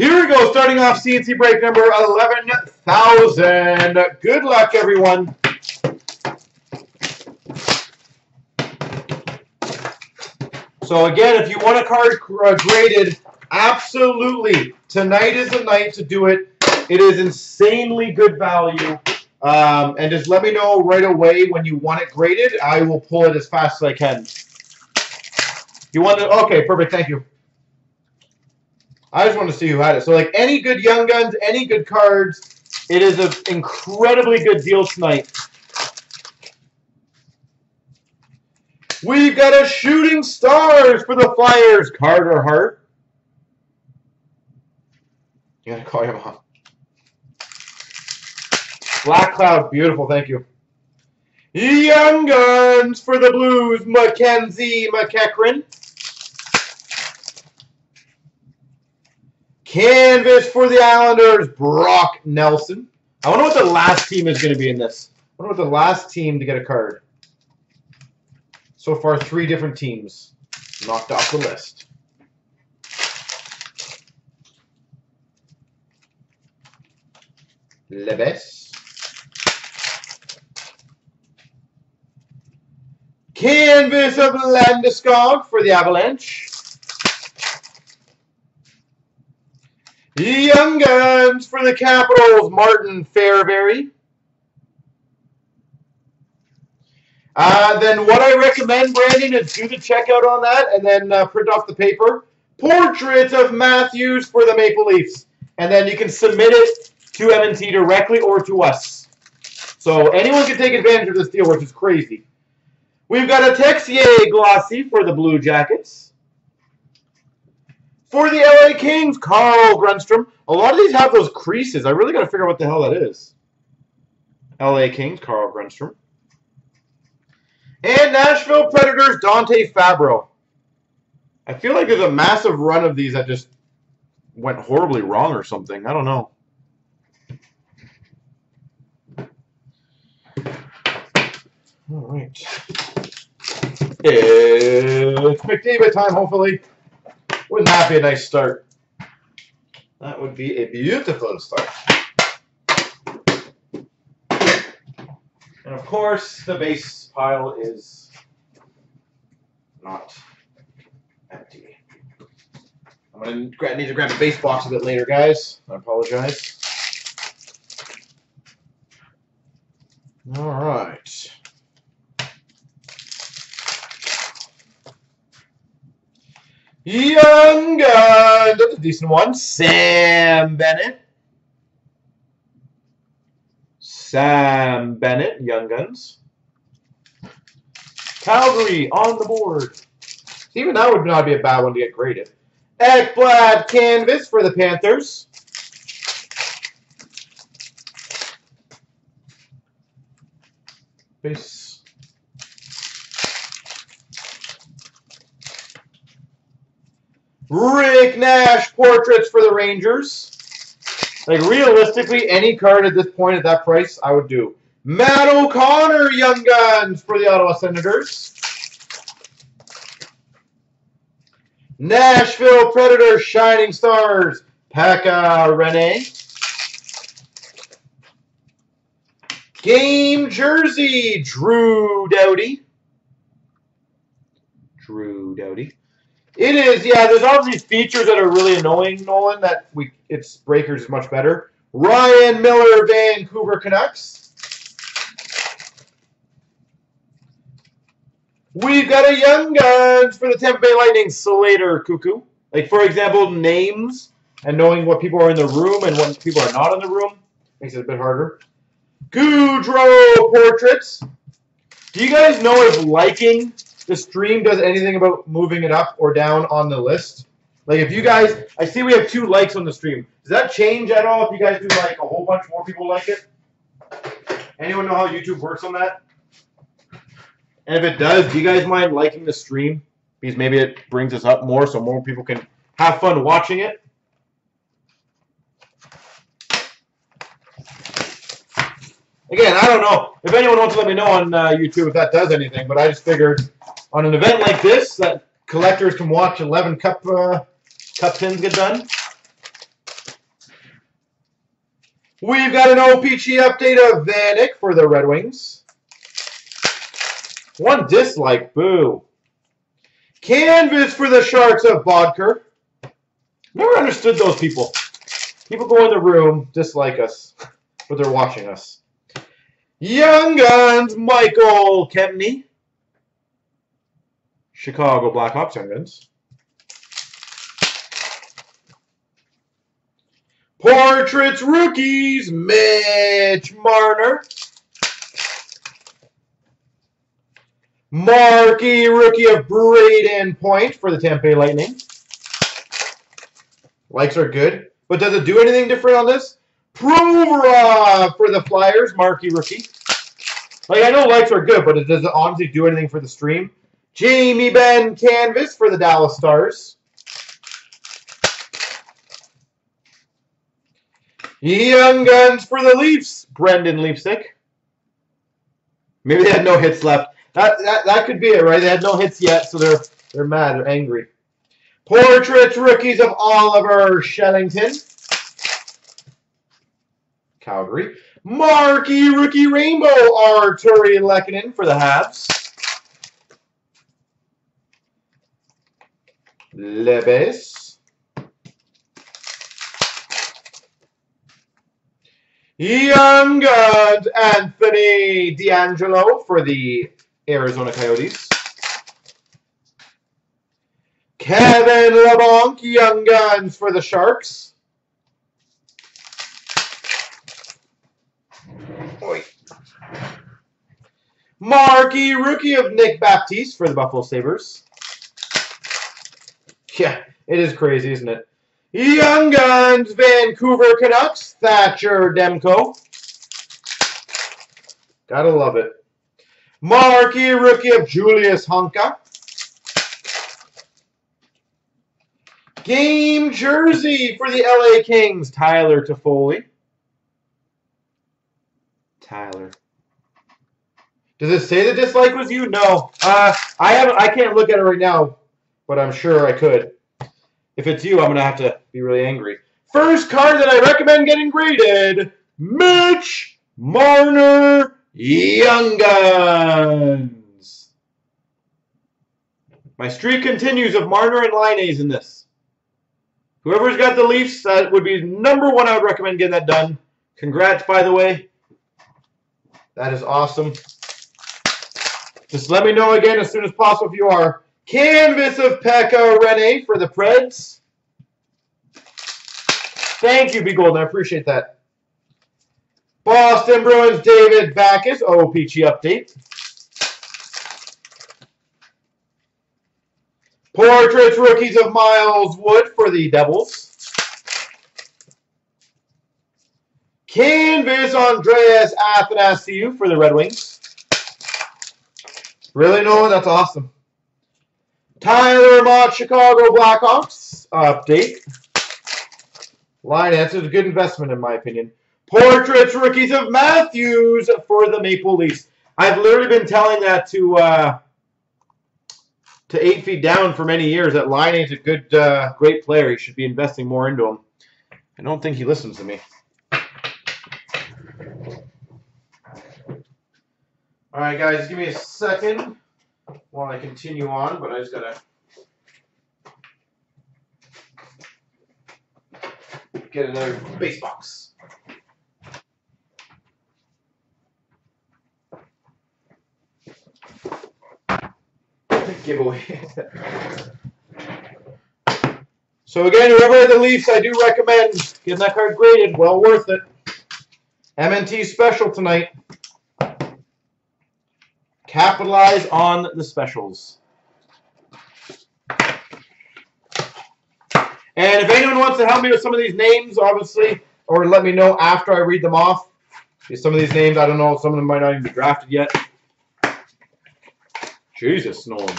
Here we go, starting off CNC break number 11,000. Good luck, everyone. So again, if you want a card uh, graded, absolutely, tonight is the night to do it. It is insanely good value. Um, and just let me know right away when you want it graded. I will pull it as fast as I can. You want it? Okay, perfect. Thank you. I just want to see who had it. So, like any good Young Guns, any good cards, it is an incredibly good deal tonight. We've got a Shooting Stars for the Flyers, Carter Hart. You gotta call your mom. Black Cloud, beautiful, thank you. Young Guns for the Blues, Mackenzie MacEachern. Canvas for the Islanders, Brock Nelson. I wonder what the last team is going to be in this. I wonder what the last team to get a card. So far, three different teams knocked off the list. Lebes. Canvas of Landeskog for the Avalanche. Young Guns for the Capitals, Martin Fehervary. Uh, then what I recommend, Brandon, is do the checkout on that and then uh, print off the paper. Portraits of Matthews for the Maple Leafs. And then you can submit it to M&T directly or to us. So anyone can take advantage of this deal, which is crazy. We've got a Texier glossy for the Blue Jackets. For the LA Kings, Carl Grundstrom. A lot of these have those creases. I really got to figure out what the hell that is. LA Kings, Carl Grundstrom. And Nashville Predators, Dante Fabro. I feel like there's a massive run of these that just went horribly wrong or something. I don't know. All right. It's McDavid time, hopefully. Wouldn't that be a nice start? That would be a beautiful start. And of course, the base pile is not empty. I'm going to need to grab the base box a bit later, guys. I apologize. All right. Young uh, Gun. That's a decent one. Sam Bennett. Sam Bennett, Young Guns. Calgary on the board. Even that would not be a bad one to get graded. Ekblad Canvas for the Panthers. Base. Rick Nash portraits for the Rangers. Like realistically, any card at this point at that price, I would do. Matt O'Connor, Young Guns for the Ottawa Senators. Nashville Predators, Shining Stars, Pekka Rinne. Game Jersey, Drew Doughty. Drew Doughty. It is, yeah, there's all these features that are really annoying, Nolan, that we its breakers is much better. Ryan Miller, Vancouver Canucks. We've got a Young Guns for the Tampa Bay Lightning, Slater Koekkoek. Like, for example, names and knowing what people are in the room and what people are not in the room makes it a bit harder. Gaudreau Portraits. Do you guys know if liking the stream does anything about moving it up or down on the list? Like, if you guys, I see we have two likes on the stream. Does that change at all if you guys do, like, a whole bunch more people like it? Anyone know how YouTube works on that? And if it does, do you guys mind liking the stream? Because maybe it brings us up more so more people can have fun watching it. Again, I don't know. If anyone wants to let me know on uh, YouTube if that does anything, but I just figured on an event like this that collectors can watch 11 cup uh, cup pins get done. We've got an OPG update of Vanek for the Red Wings. One dislike, boo. Canvas for the Sharks of Boedker. Never understood those people. People go in the room, dislike us, but they're watching us. Young Guns, Michael Kempny. Chicago Blackhawks Guns. Portraits Rookies, Mitch Marner. Marquee Rookie of Brayden Point for the Tampa Bay Lightning. Likes are good. But does it do anything different on this? Provorov for the Flyers, Marquee Rookie. Like, I know likes are good, but it does it honestly do anything for the stream? Jamie Benn Canvas for the Dallas Stars. Young Guns for the Leafs, Brendan Leipsic. Maybe they had no hits left. That, that that could be it, right? They had no hits yet, so they're they're mad, they're angry. Portraits rookies of Oliver Kylington. Calgary. Marquee rookie rainbow Artturi Lehkonen for the Habs. Lebes. Young Guns, Anthony DeAngelo for the Arizona Coyotes. Kevin Labanc, Young Guns for the Sharks. Oi. Marquee rookie of Nick Baptiste for the Buffalo Sabres. Yeah, it is crazy, isn't it? Young Guns, Vancouver Canucks, Thatcher Demko. Gotta love it. Marquee rookie of Julius Honka. Game jersey for the LA Kings, Tyler Toffoli. Tyler. Does it say the dislike was you? No. Uh, I haven't. I can't look at it right now, but I'm sure I could. If it's you, I'm gonna have to be really angry. First card that I recommend getting graded: Mitch Marner, Young Guns. My streak continues of Marner and Laine's in this. Whoever's got the Leafs, that would be number one. I would recommend getting that done. Congrats, by the way. That is awesome. Just let me know again as soon as possible if you are. Canvas of Pekka Rinne for the Preds. Thank you, B Golden. I appreciate that. Boston Bruins David Backes, OPG update. Portraits rookies of Miles Wood for the Devils. Canvas Andreas Athanasiou for the Red Wings. Really, Nolan? That's awesome. Tyler Motte, Chicago Blackhawks. Update. Line answer is a good investment, in my opinion. Portraits rookies of Matthews for the Maple Leafs. I've literally been telling that to uh, to eight feet down for many years. That Laine is a good, uh, great player. He should be investing more into him. I don't think he listens to me. All right, guys, give me a second while I continue on, but I just gotta get another base box. Giveaway. so again, whoever had the Leafs, I do recommend getting that card graded. Well worth it. MNT special tonight. Capitalize on the specials. And if anyone wants to help me with some of these names, obviously, or let me know after I read them off. Some of these names, I don't know, some of them might not even be drafted yet. Jesus, Nolan.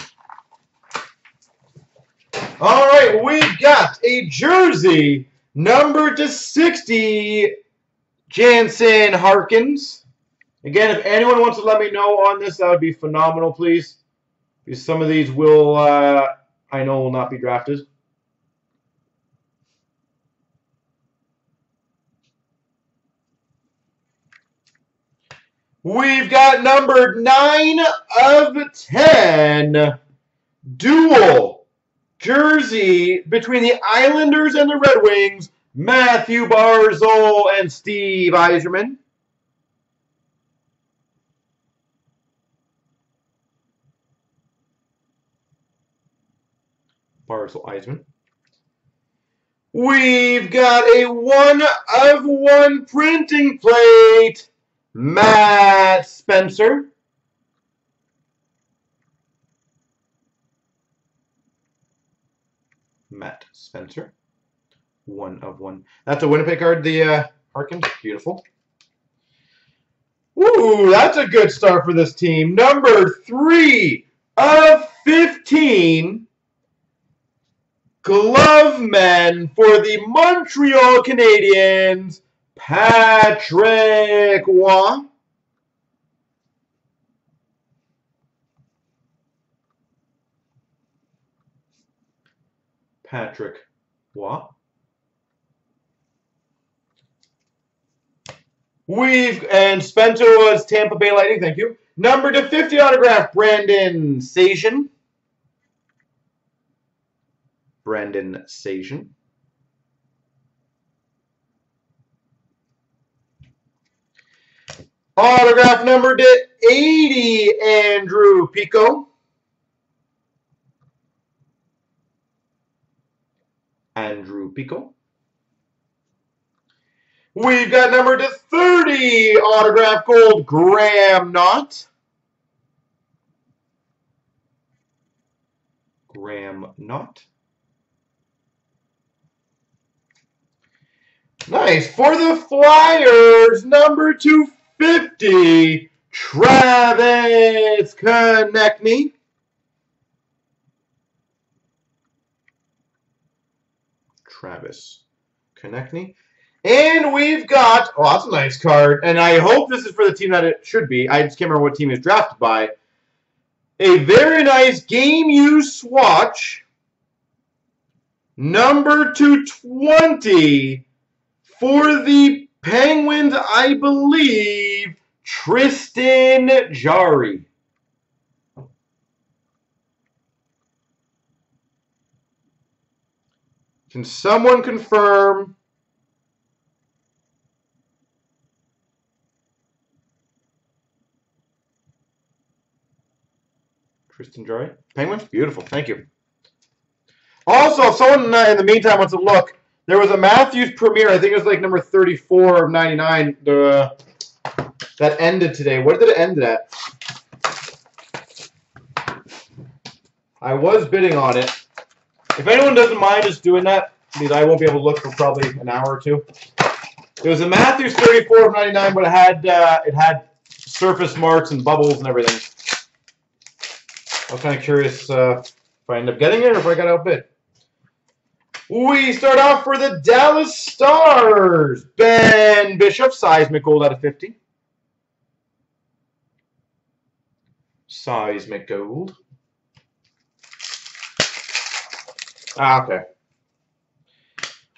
All right, we've got a jersey number to 60, Jansen Harkins. Again, if anyone wants to let me know on this, that would be phenomenal, please. Because some of these will, uh, I know, will not be drafted. We've got number 9 of 10. Dual jersey between the Islanders and the Red Wings. Matthew Barzal and Steve Yzerman. Barzal Yzerman. We've got a one of one printing plate. Matt Spencer. Matt Spencer. One of one. That's a Winnipeg card, the uh, Harkins. Beautiful. Ooh, that's a good start for this team. Number three of 15 glove man for the Montreal Canadiens, Patrick Roy. Patrick Roy. We've and Spencer was Tampa Bay Lightning. Thank you. Number to 50 autograph, Brandon Sajan. Brandon Sajan. Autograph number to 80, Andrew Pico. Andrew Pico. We've got number to 30, autograph gold, Graham Knott. Graham Knott. Nice. For the Flyers, number 250, Travis Konecny. Travis Konecny. And we've got, oh, that's a nice card. And I hope this is for the team that it should be. I just can't remember what team is drafted by. A very nice game use swatch. Number 220 for the Penguins, I believe, Tristan Jarry. Can someone confirm? Tristan Jarry? Penguins? Beautiful. Thank you. Also, if someone uh, in the meantime wants to look, there was a Matthews premiere. I think it was like number 34 of 99. The that ended today. What did it end at? I was bidding on it. If anyone doesn't mind just doing that, because I won't be able to look for probably an hour or two. It was a Matthews 34 of 99, but it had uh, it had surface marks and bubbles and everything. I was kind of curious uh, if I end up getting it or if I got outbid. We start off for the Dallas Stars. Ben Bishop, seismic gold out of 50. Seismic gold. Ah, okay.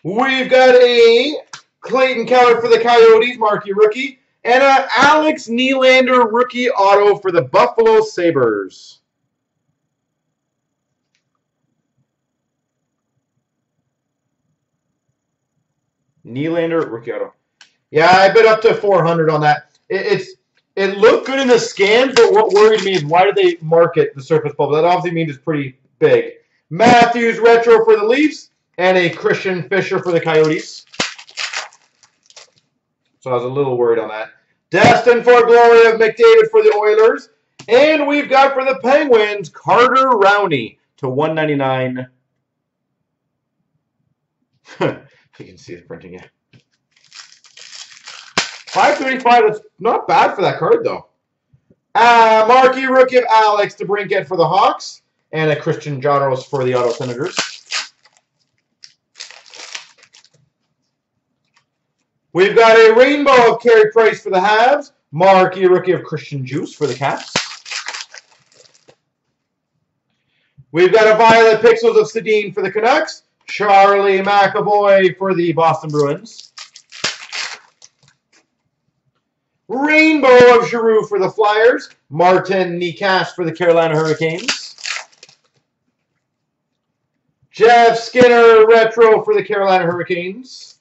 We've got a Clayton Keller for the Coyotes, marquee rookie, and a Alex Nylander rookie auto for the Buffalo Sabres. Nylander rookie auto. Yeah, I bid up to 400 on that. It, it's it looked good in the scan, but what worried me is why did they market the surface bubble? That obviously means it's pretty big. Matthews retro for the Leafs and a Christian Fischer for the Coyotes. So I was a little worried on that. Destined for glory of McDavid for the Oilers. And we've got for the Penguins, Carter Rowney to 199. you can see the printing, yeah. 535, that's not bad for that card, though. Uh, marquee rookie of Alex DeBrincat for the Hawks. And a Christian Jaros for the Auto Senators. We've got a rainbow of Carey Price for the Habs. Marquee rookie of Christian Djoos for the Caps. We've got a violet pixels of Sedin for the Canucks. Charlie McAvoy for the Boston Bruins. Rainbow of Giroux for the Flyers. Martin Necas for the Carolina Hurricanes. Jeff Skinner Retro for the Carolina Hurricanes.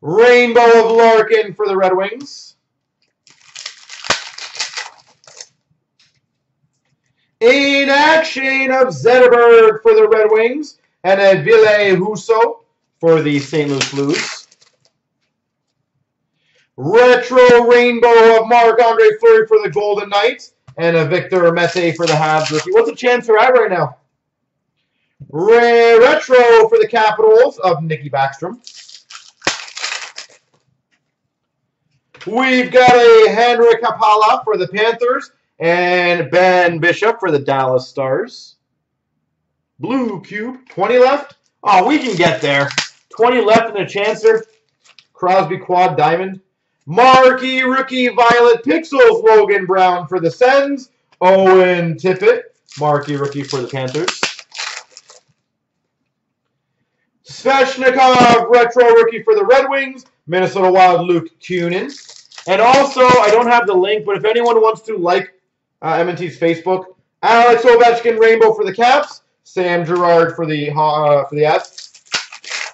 Rainbow of Larkin for the Red Wings. In action of Zetterberg for the Red Wings. And a Ville Husso for the St. Louis Blues. Retro Rainbow of Marc-Andre Fleury for the Golden Knights. And a Victor Mete for the Habs. What's the chance that right now? Re retro for the Capitals of Nicky Backstrom. We've got a Henrik Haapala for the Panthers and Ben Bishop for the Dallas Stars. Blue cube, 20 left. Oh, we can get there. 20 left in a chancer. Crosby quad diamond. Marquee rookie Violet Pixels Logan Brown for the Sens. Owen Tippett, marquee rookie for the Panthers. Svechnikov retro rookie for the Red Wings. Minnesota Wild Luke Kunin. And also, I don't have the link, but if anyone wants to like uh, MNT's Facebook, Alex Ovechkin Rainbow for the Caps. Sam Girard for the uh, for the S.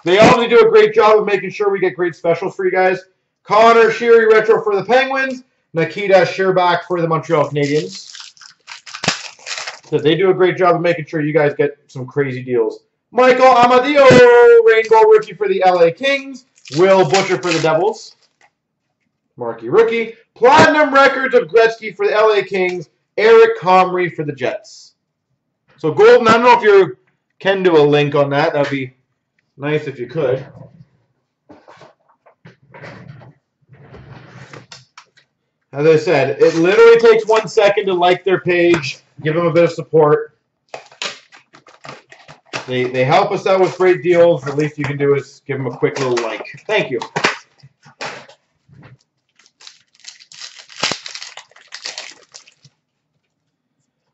They all do a great job of making sure we get great specials for you guys. Connor Sheary Retro for the Penguins. Nikita Scherbak for the Montreal Canadiens. So they do a great job of making sure you guys get some crazy deals. Michael Amadio, Rainbow Rookie for the LA Kings. Will Butcher for the Devils. Marquee Rookie. Platinum Records of Gretzky for the LA Kings. Eric Comrie for the Jets. So Golden, I don't know if you can do a link on that. That'd be nice if you could. As I said, it literally takes one second to like their page, give them a bit of support. They, they help us out with great deals. The least you can do is give them a quick little like. Thank you.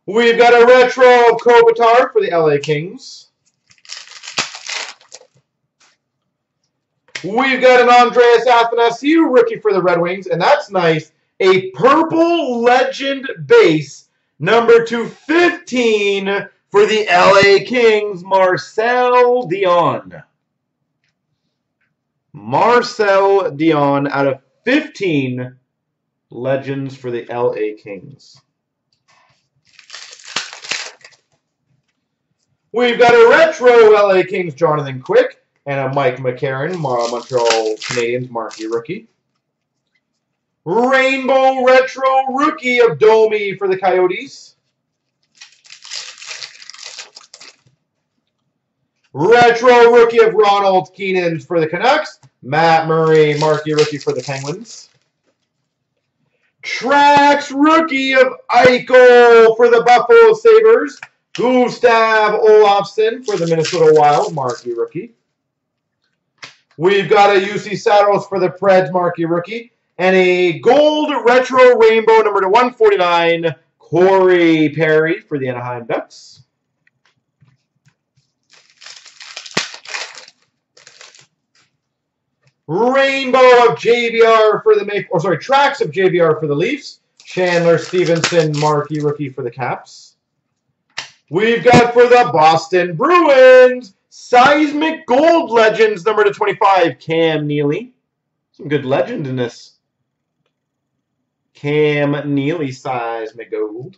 We've got a retro of Kopitar for the LA Kings. We've got an Andreas Athanasiou rookie for the Red Wings, and that's nice. A purple legend base, number 215 for the LA Kings, Marcel Dionne. Marcel Dionne out of 15 legends for the LA Kings. We've got a retro LA Kings Jonathan Quick and a Mike McCarron, Montreal Canadiens marquee rookie. Rainbow Retro Rookie of Domi for the Coyotes. Retro Rookie of Ronald Kenins for the Canucks. Matt Murray, Marquee Rookie for the Penguins. Trax Rookie of Eichel for the Buffalo Sabres. Gustav Olofsson for the Minnesota Wild, Marquee Rookie. We've got a Juuse Saros for the Preds, Marquee Rookie. And a gold retro rainbow number to 149, Corey Perry for the Anaheim Ducks. Rainbow of JVR for the Maple, or sorry, tracks of JVR for the Leafs. Chandler Stephenson, marquee rookie for the Caps. We've got for the Boston Bruins, Seismic Gold Legends, number to 25, Cam Neely. Some good legend in this. Cam Neely, Seismic Gold.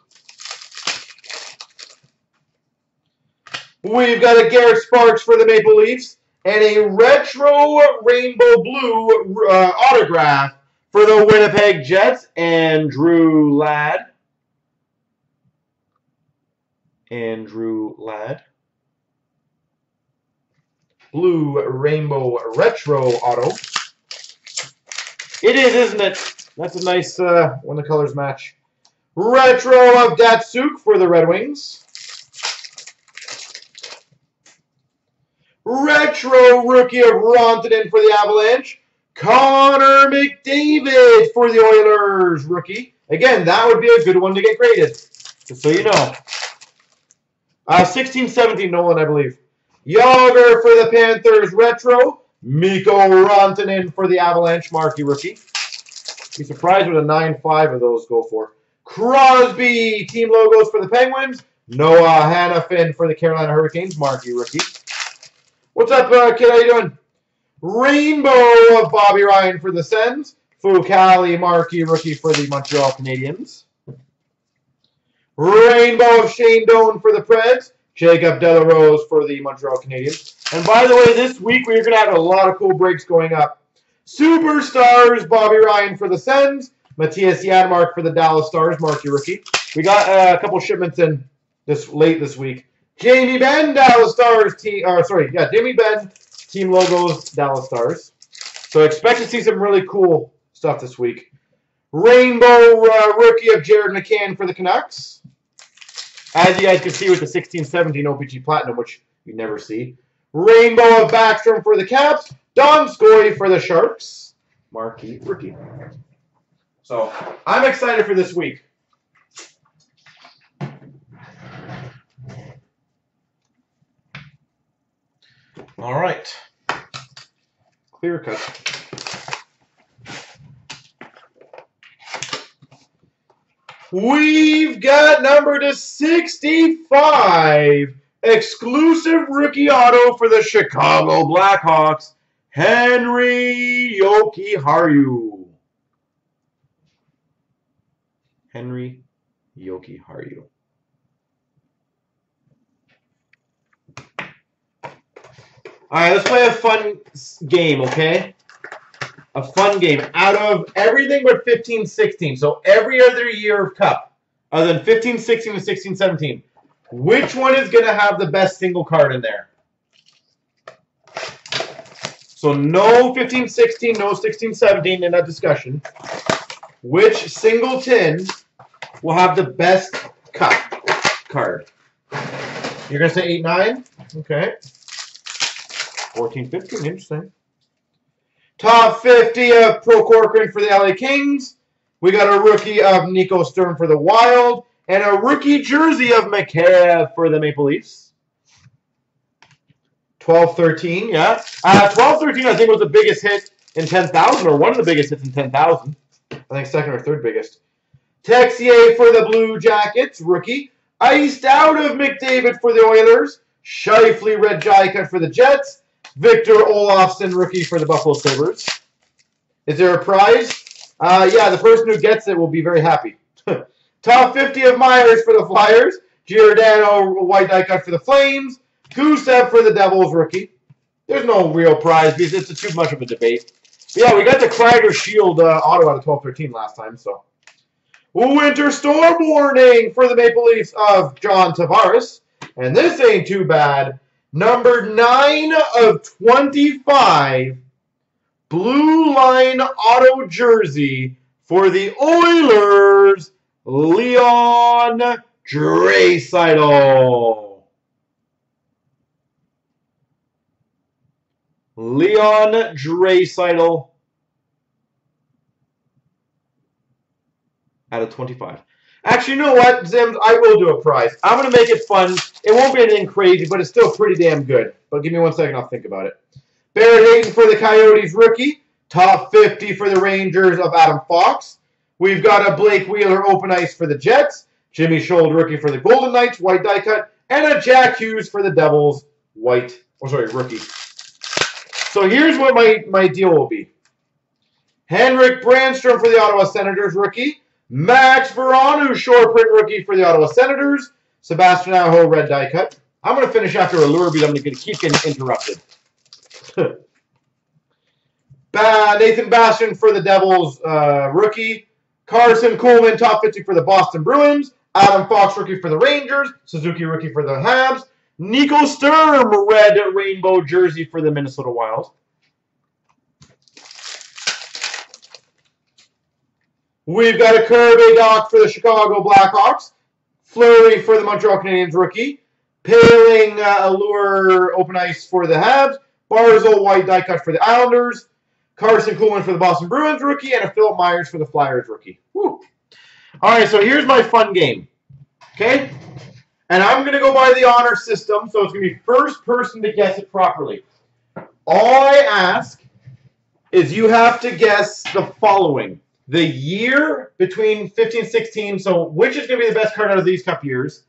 We've got a Garrett Sparks for the Maple Leafs and a retro rainbow blue uh, autograph for the Winnipeg Jets, Andrew Ladd. Andrew Ladd. Blue rainbow retro auto. It is, isn't it? That's a nice uh, when the colors match. Retro of Datsyuk for the Red Wings. Retro rookie of Rantanen for the Avalanche. Connor McDavid for the Oilers rookie. Again, that would be a good one to get graded. Just so you know. Uh, 16-17 Nolan, I believe. Jagr for the Panthers retro. Mikko Rantanen for the Avalanche, marquee rookie. Be surprised what a 9-5 of those go for. Crosby, team logos for the Penguins. Noah Hanifin for the Carolina Hurricanes, marquee rookie. What's up, uh, kid? How you doing? Rainbow of Bobby Ryan for the Sens. Fucale, marquee rookie for the Montreal Canadiens. Rainbow of Shane Doan for the Preds. Jacob de la Rose for the Montreal Canadiens. And by the way, this week we're going to have a lot of cool breaks going up. Superstars, Bobby Ryan for the Sens. Mattias Janmark for the Dallas Stars, marquee rookie. We got uh, a couple shipments in this late this week. Jamie Benn, Dallas Stars team. Uh, sorry, yeah, Jamie Benn, team logos, Dallas Stars. So expect to see some really cool stuff this week. Rainbow uh, rookie of Jared McCann for the Canucks. As you guys can see with the 16-17 OPG Platinum, which you never see. Rainbow of Backstrom for the Caps. Donskoy for the Sharks. Marquee rookie. So I'm excited for this week. All right. Clear cut. We've got number to 65. Exclusive rookie auto for the Chicago Blackhawks. Henry Jokiharju. Henry Jokiharju. All right, let's play a fun game, okay? A fun game. Out of everything but 15, 16, so every other year of Cup, other than 15, 16, and 16, 17, which one is going to have the best single card in there? So no 15, 16, no 16, 17 in that discussion. Which single tin will have the best Cup card? You're going to say 8, 9? Okay. 14, 15, interesting. Top 50 of Pro Corcoran for the LA Kings. We got a rookie of Nico Sturm for the Wild. And a rookie jersey of McCabe for the Maple Leafs. 12-13, yeah. Uh, 12-13 I think was the biggest hit in 10,000, or one of the biggest hits in 10,000. I think second or third biggest. Texier for the Blue Jackets, rookie. Iced out of McDavid for the Oilers. Scheifele red cut for the Jets. Victor Olofsson, rookie for the Buffalo Sabres. Is there a prize? Uh, yeah, the person who gets it will be very happy. Top 50 of Myers for the Flyers. Giordano, white die cut for the Flames. Gusev for the Devils, rookie. There's no real prize because it's too much of a debate. But yeah, we got the Kreider Shield uh, auto out of 12-13 last time, so. Winter storm warning for the Maple Leafs of John Tavares. And this ain't too bad. Number 9 of 25, blue line auto jersey for the Oilers, Leon Draisaitl. Leon Draisaitl out of 25. Actually, you know what, Zims? I will do a prize. I'm going to make it fun. It won't be anything crazy, but it's still pretty damn good. But give me one second. I'll think about it. Barrett Hayton for the Coyotes rookie. Top 50 for the Rangers of Adam Fox. We've got a Blake Wheeler open ice for the Jets. Jimmy Schuldt rookie for the Golden Knights, white die cut. And a Jack Hughes for the Devils, white, oh sorry, rookie. So here's what my, my deal will be. Henrik Brandstrom for the Ottawa Senators rookie. Max Veronneau, short print rookie for the Ottawa Senators. Sebastian Aho, red die cut. I'm going to finish after a lure beat. I'm going to keep getting interrupted. Nathan Bastian for the Devils, uh, rookie. Karson Kuhlman, top 50 for the Boston Bruins. Adam Fox, rookie for the Rangers. Suzuki, rookie for the Habs. Nico Sturm, red rainbow jersey for the Minnesota Wild. We've got a Kirby Dach for the Chicago Blackhawks. Fleury for the Montreal Canadiens rookie. Paling uh, Allure Open Ice for the Habs. Barzal White Die Cut for the Islanders. Karson Kuhlman for the Boston Bruins rookie. And a Philip Myers for the Flyers rookie. Woo. All right, so here's my fun game. Okay? And I'm going to go by the honor system, so it's going to be first person to guess it properly. All I ask is you have to guess the following. The year between 15 and 16, so which is going to be the best card out of these cup years?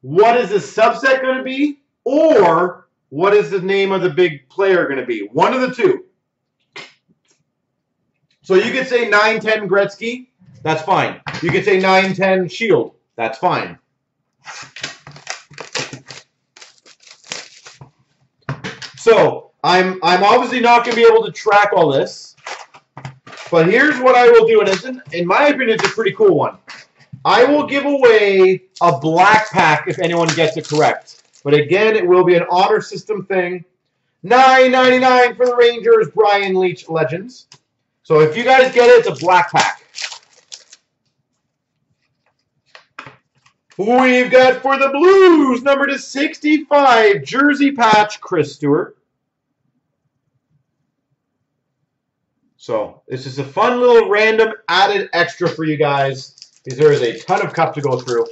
What is the subset going to be? Or what is the name of the big player going to be? One of the two. So you could say 910 Gretzky, that's fine. You could say 910 Shield, that's fine. So I'm I'm obviously not going to be able to track all this, but here's what I will do, and it's in, in my opinion, it's a pretty cool one. I will give away a black pack if anyone gets it correct. But again, it will be an honor system thing. $9.99 for the Rangers, Brian Leetch Legends. So if you guys get it, it's a black pack. We've got for the Blues, number to 65, jersey patch, Chris Stewart. So this is a fun little random added extra for you guys because there is a ton of cup to go through.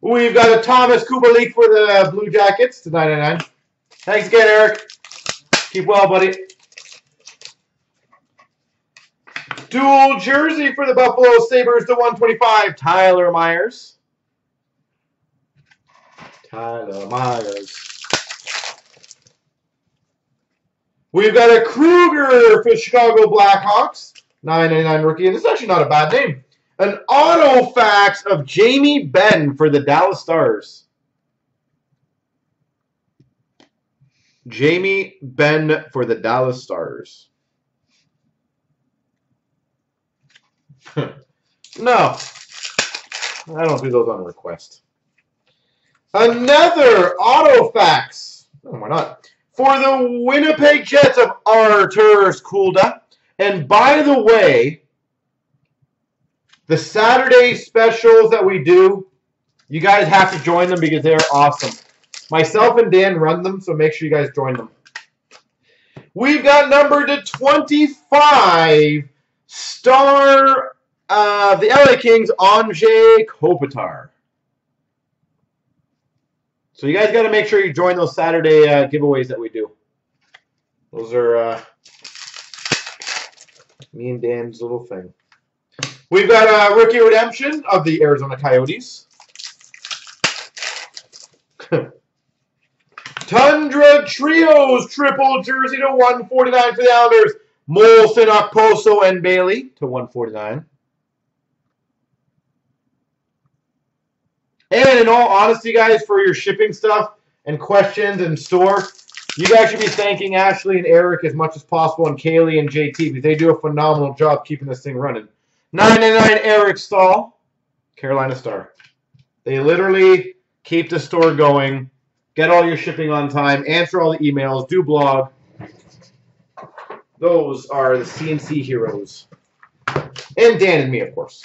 We've got a Thomas Kubalik for the Blue Jackets to 99. Thanks again, Eric. Keep well, buddy. Dual jersey for the Buffalo Sabres to 125, Tyler Myers. Tyler Myers. We've got a Kruger for Chicago Blackhawks, 999 rookie, and it's actually not a bad name. An auto fax of Jamie Benn for the Dallas Stars. Jamie Benn for the Dallas Stars. no. I don't do those on request. Another auto fax. Oh, why not? For the Winnipeg Jets of Arturs Kulda. And by the way, the Saturday specials that we do, you guys have to join them because they're awesome. Myself and Dan run them, so make sure you guys join them. We've got number to 25, star uh, the LA Kings, Anze Kopitar. So you guys got to make sure you join those Saturday uh, giveaways that we do. Those are uh, me and Dan's little thing. We've got a rookie redemption of the Arizona Coyotes. Tundra Trios triple jersey to 149 for the Islanders. Moulson, Okposo, and Bailey to 149. And in all honesty, guys, for your shipping stuff and questions and store, you guys should be thanking Ashley and Eric as much as possible and Kaylee and JT because they do a phenomenal job keeping this thing running. 99 Eric Staal, Carolina Star. They literally keep the store going, get all your shipping on time, answer all the emails, do blog. Those are the CNC heroes. And Dan and me, of course.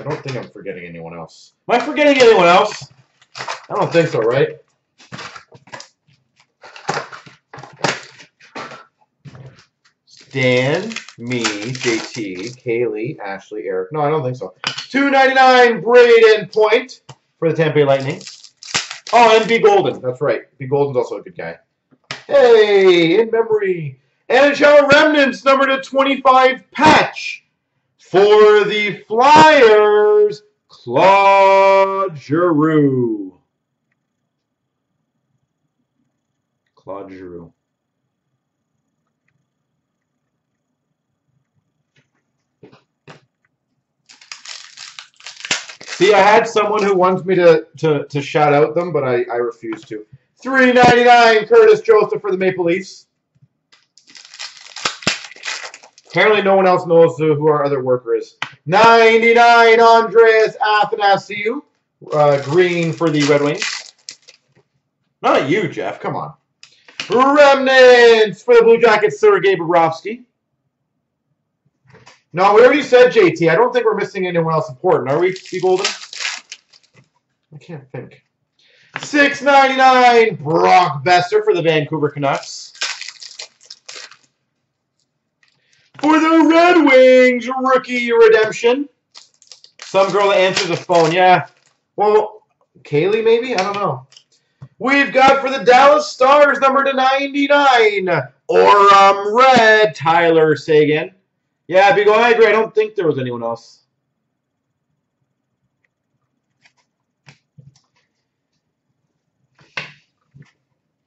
I don't think I'm forgetting anyone else. Am I forgetting anyone else? I don't think so, right? Dan, me, JT, Kaylee, Ashley, Eric. No, I don't think so. 299 Brayden Point for the Tampa Bay Lightning. Oh, and B Golden. That's right. B Golden's also a good guy. Hey, in memory. NHL Remnants, number to 25 patch. For the Flyers, Claude Giroux. Claude Giroux. See, I had someone who wants me to, to, to shout out them, but I, I refuse to. Three ninety nine, Curtis Joseph for the Maple Leafs. Apparently, no one else knows who our other worker is. 99, Andreas Athanasiou. Uh, green for the Red Wings. Not you, Jeff. Come on. Remnants for the Blue Jackets, Sergei Bobrovsky. No, we already said JT. I don't think we're missing anyone else important. Are we, B Golden? I can't think. 699 Brock Boeser for the Vancouver Canucks. For the Red Wings, rookie redemption. Some girl that answers the phone. Yeah. Well, Kaylee, maybe? I don't know. We've got for the Dallas Stars, number to 99, Orem Red, Tyler Seguin. Yeah, Big I agree. I don't think there was anyone else.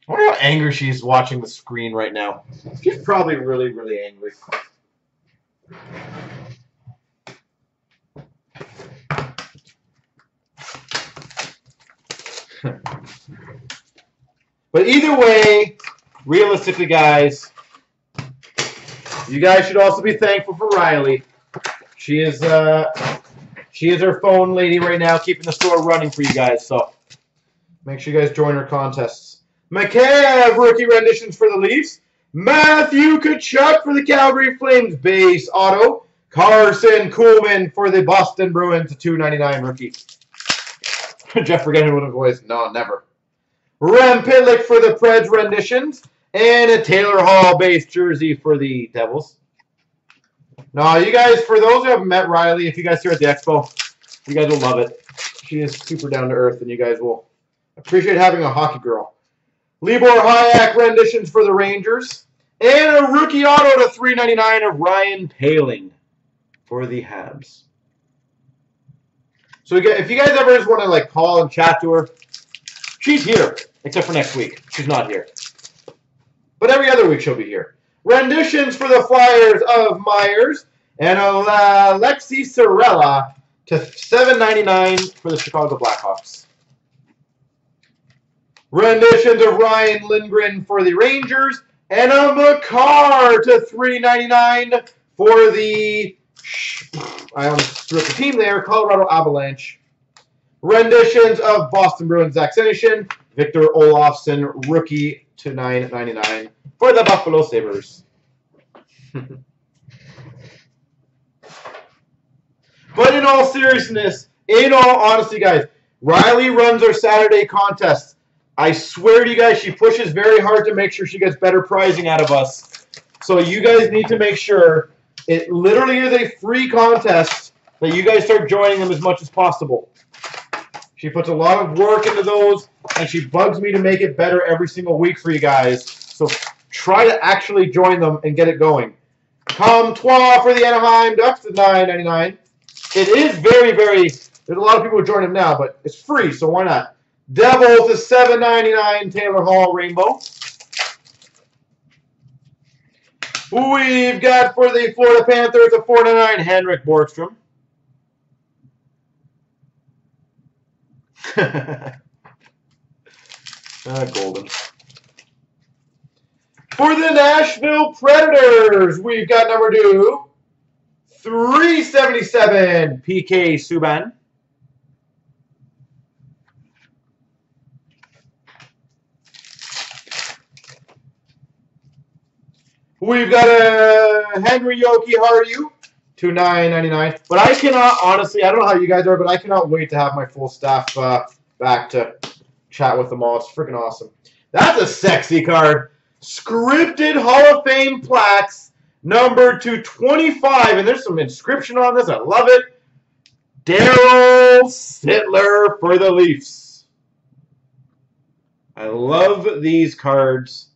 I wonder how angry she's watching the screen right now. She's probably really, really angry. But either way, realistically, guys, you guys should also be thankful for Riley. She is uh, she is our phone lady right now, keeping the store running for you guys. So make sure you guys join her contests. McCabe rookie renditions for the Leafs. Matthew Tkachuk for the Calgary Flames base auto. Karson Kuhlman for the Boston Bruins, a 299 rookie. Jeff forgetting what it was. No, never. Rem Pitlick for the Preds renditions. And a Taylor Hall base jersey for the Devils. Now, you guys, for those who haven't met Riley, if you guys her at the expo, you guys will love it. She is super down to earth, and you guys will appreciate having a hockey girl. Libor Hajek renditions for the Rangers. And a rookie auto to 399 of Ryan Poehling for the Habs. So if you guys ever just want to like call and chat to her, she's here, except for next week. She's not here. But every other week she'll be here. Renditions for the Flyers of Myers and Alexi Sorella to 7.99 for the Chicago Blackhawks. Renditions of Ryan Lindgren for the Rangers and a Makar to 3.99 for the I almost threw up the team there. Colorado Avalanche. Renditions of Boston Bruins Zach Victor Olofsson, rookie to 9.99 for the Buffalo Sabres. but in all seriousness, in all honesty, guys, Riley runs our Saturday contest. I swear to you guys, she pushes very hard to make sure she gets better prizing out of us. So you guys need to make sure it literally is a free contest that you guys start joining them as much as possible. She puts a lot of work into those, and she bugs me to make it better every single week for you guys. So try to actually join them and get it going. Comtois for the Anaheim Ducks at nine ninety nine. It is very, very. There's a lot of people who join them now, but it's free, so why not? Devils is seven ninety nine. Taylor Hall Rainbow. We've got for the Florida Panthers a 4-9 Henrik Borgstrom. ah, golden. For the Nashville Predators, we've got number two, 377 PK Subban. We've got a Henri Jokiharju, to nine ninety nine. But I cannot honestly, I don't know how you guys are, but I cannot wait to have my full staff uh, back to chat with them all. It's freaking awesome. That's a sexy card. Scripted Hall of Fame plaques, number 225, and there's some inscription on this. I love it. Darryl Sittler for the Leafs. I love these cards.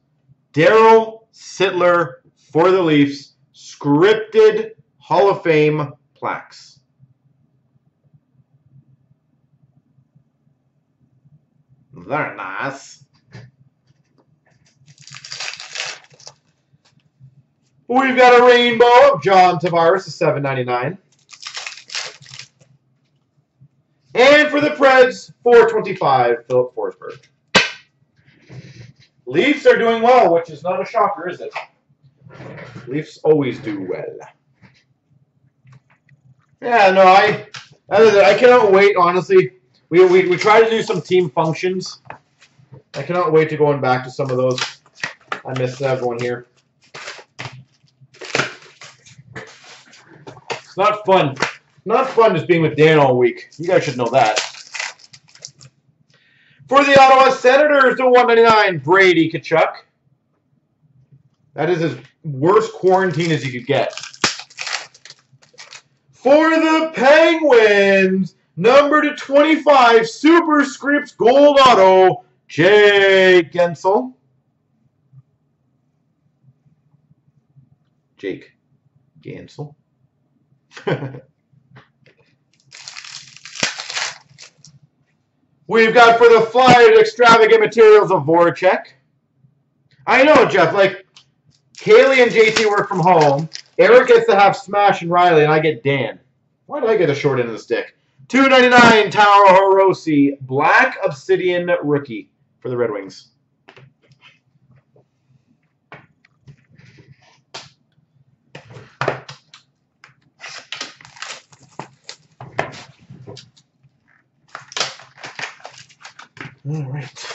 Darryl Sittler for the Leafs, scripted Hall of Fame plaques. Very nice. We've got a rainbow of John Tavares, a 7.99. And for the Preds, 425, Filip Forsberg. Leafs are doing well, which is not a shocker, is it? Leafs always do well. Yeah, no, I I cannot wait, honestly. We, we, we try to do some team functions. I cannot wait to going back to some of those. I missed everyone here. It's not fun. Not fun just being with Dan all week. You guys should know that. For the Ottawa Senators, the 199, Brady Tkachuk. That is as worst quarantine as you could get. For the Penguins, Number to 25, Superscripts Gold Auto, Jake Guentzel. Jake Guentzel. We've got for the Flyers extravagant materials of Voracek. I know, Jeff. Like, Kaylee and JT work from home. Eric gets to have Smash and Riley, and I get Dan. Why do I get the short end of the stick? 299 Taro Hirose, Black Obsidian rookie for the Red Wings. All right.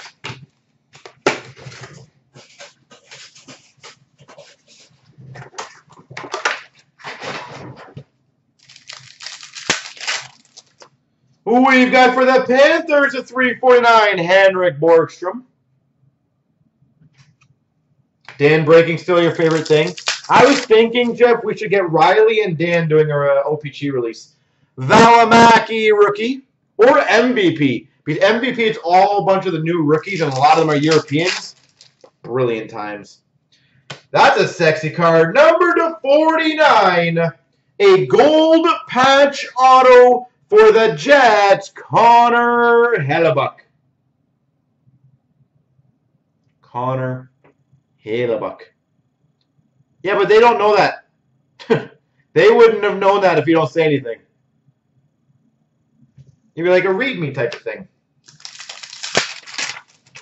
We've got for the Panthers a 349, Henrik Borgstrom. Dan breaking still your favorite thing. I was thinking, Jeff, we should get Riley and Dan doing our uh, OPG release. Valimaki rookie or MVP. Because MVP, it's all a bunch of the new rookies, and a lot of them are Europeans. Brilliant times. That's a sexy card. Number to 49, a gold patch auto for the Jets, Connor Hellebuyck. Connor Hellebuyck. Yeah, but they don't know that. they wouldn't have known that if you don't say anything. You'd be like a read me type of thing.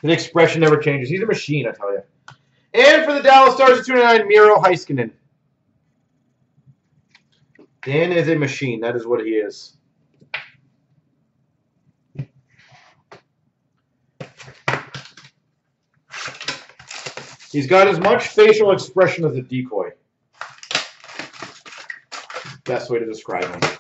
His expression never changes. He's a machine, I tell you. And for the Dallas Stars, 299, Miro Heiskanen. Dan is a machine. That is what he is. He's got as much facial expression as a decoy. Best way to describe him.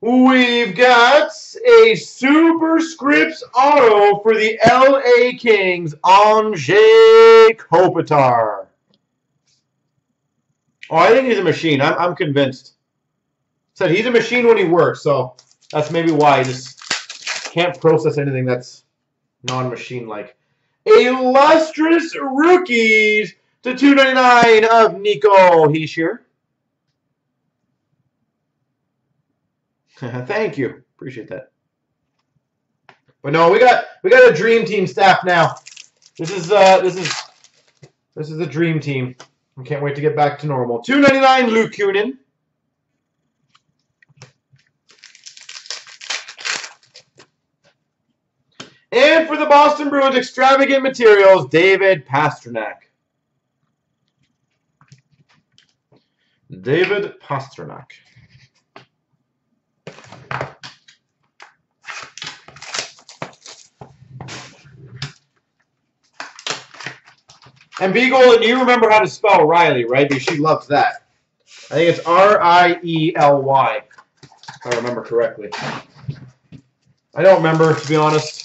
We've got a superscripts auto for the LA Kings, Anze Kopitar. Oh, I think he's a machine. I'm, I'm convinced. Said he's a machine when he works, so that's maybe why he just can't process anything that's non-machine-like. Illustrious rookies to 299 of Nico Hischier. Thank you. Appreciate that. But no, we got we got a dream team staff now. This is uh this is this is a dream team. I can't wait to get back to normal. 299 Luke Kunin. And for the Boston Bruins extravagant materials, David Pastrnak. David Pastrnak. And Beagle, and you remember how to spell Riley, right? Because she loves that. I think it's R-I-E-L-Y, if I remember correctly. I don't remember, to be honest.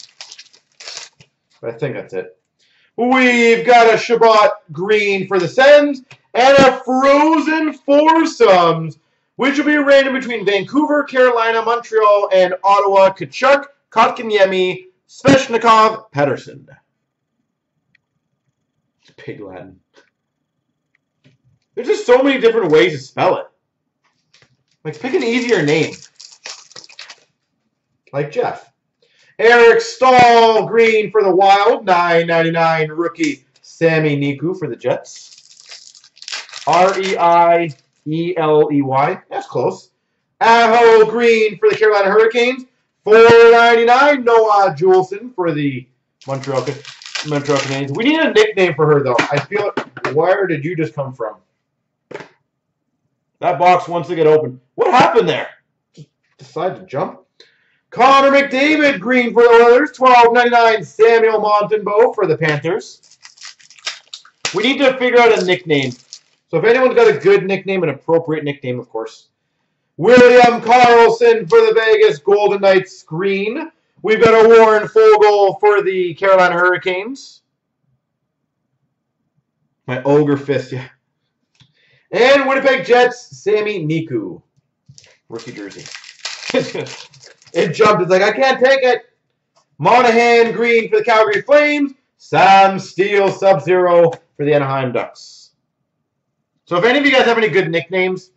But I think that's it. We've got a Chabot green for the Sens and a frozen foursomes, which will be random between Vancouver, Carolina, Montreal, and Ottawa. Tkachuk, Kotkaniemi, Svechnikov, Pettersson. Pig Latin. There's just so many different ways to spell it. Like, pick an easier name. Like Jeff. Eric Staal, green for the Wild. 9.99 rookie Sami Niku for the Jets. R-E-I-E-L-E-Y. That's close. Aho, green for the Carolina Hurricanes. 4.99 Noah Juulsen for the Montreal Montreal Canadiens. We need a nickname for her, though. I feel Where did you just come from? That box wants to get open. What happened there? Just decide to jump. Connor McDavid, green for the Oilers. Twelve ninety nine. Samuel Montembeault for the Panthers. We need to figure out a nickname. So if anyone's got a good nickname, an appropriate nickname, of course. William Karlsson for the Vegas Golden Knights, green. We've got a Warren Foegele for the Carolina Hurricanes. My ogre fist, yeah. And Winnipeg Jets, Sami Niku. Rookie jersey. it jumped. It's like, I can't take it. Monahan green for the Calgary Flames. Sam Steel Sub-Zero for the Anaheim Ducks. So if any of you guys have any good nicknames,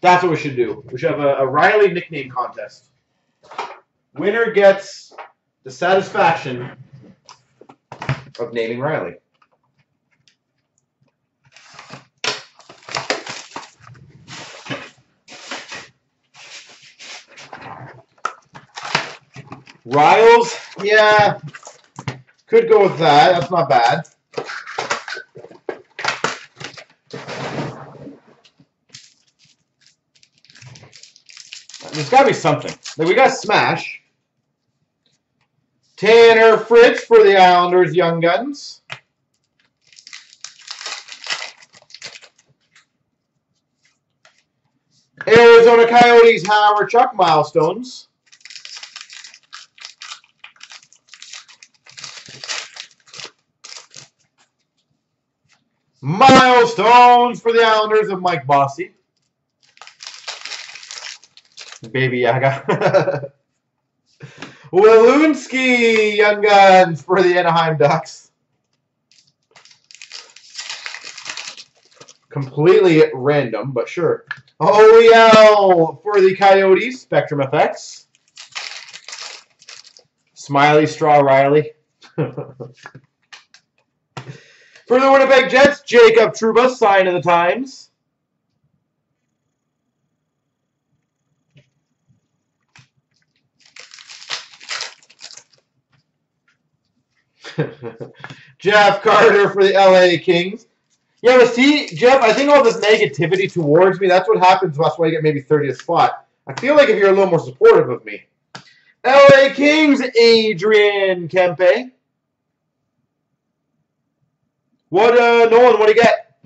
that's what we should do. We should have a, a Riley nickname contest. Winner gets the satisfaction of naming Riley. Riles, yeah, could go with that. That's not bad. There's got to be something. Like we got Smash. Tanner Fritz for the Islanders Young Guns. Arizona Coyotes Hawerchuk Milestones. Milestones for the Islanders of Mike Bossy. Baby Yaga. Walunski Young Guns for the Anaheim Ducks. Completely random, but sure. OEL for the Coyotes, Spectrum Effects. Smiley Straw Riley. For the Winnipeg Jets, Jacob Trouba, sign of the times. Jeff Carter for the LA Kings. Yeah, but see, Jeff, I think all this negativity towards me, that's what happens. That's why you get maybe 30th spot. I feel like if you're a little more supportive of me. LA Kings, Adrian Kempe. What, uh, Nolan, what do you get?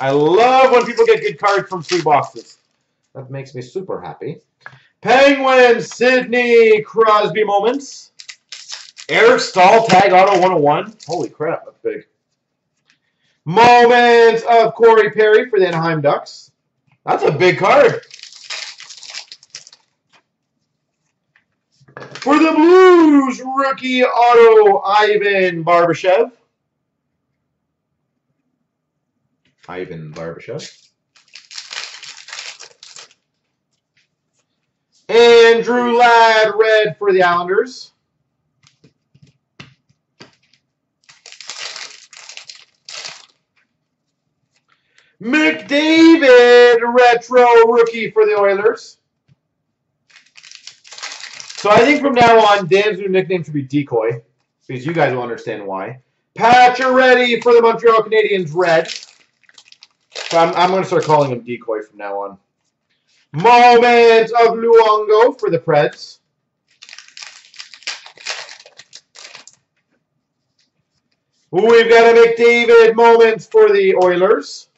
I love when people get good cards from free boxes. That makes me super happy. Penguin Sidney Crosby moments. Eric Staal, tag auto 101. Holy crap, that's big. Moments of Corey Perry for the Anaheim Ducks. That's a big card. For the Blues, rookie auto Ivan Barbashev. Ivan Barbashev. Andrew Ladd, red for the Islanders. McDavid, retro rookie for the Oilers. So I think from now on, Dan's new nickname should be Decoy, because you guys will understand why. Pacioretty for the Montreal Canadiens, red. I'm, I'm going to start calling him Decoy from now on. Moment of Luongo for the Preds. We've got a McDavid moment for the Oilers.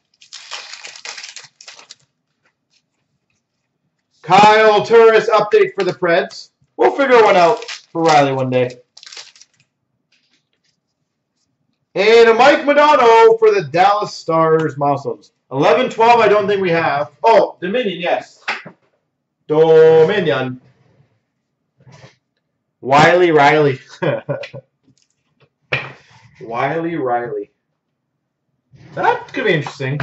Kyle Turris update for the Preds. We'll figure one out for Riley one day. And a Mike Modano for the Dallas Stars milestones. 11, 12, I don't think we have. Oh, Dominion, yes. Dominion. Wiley Riley. Wiley Riley. That could be interesting.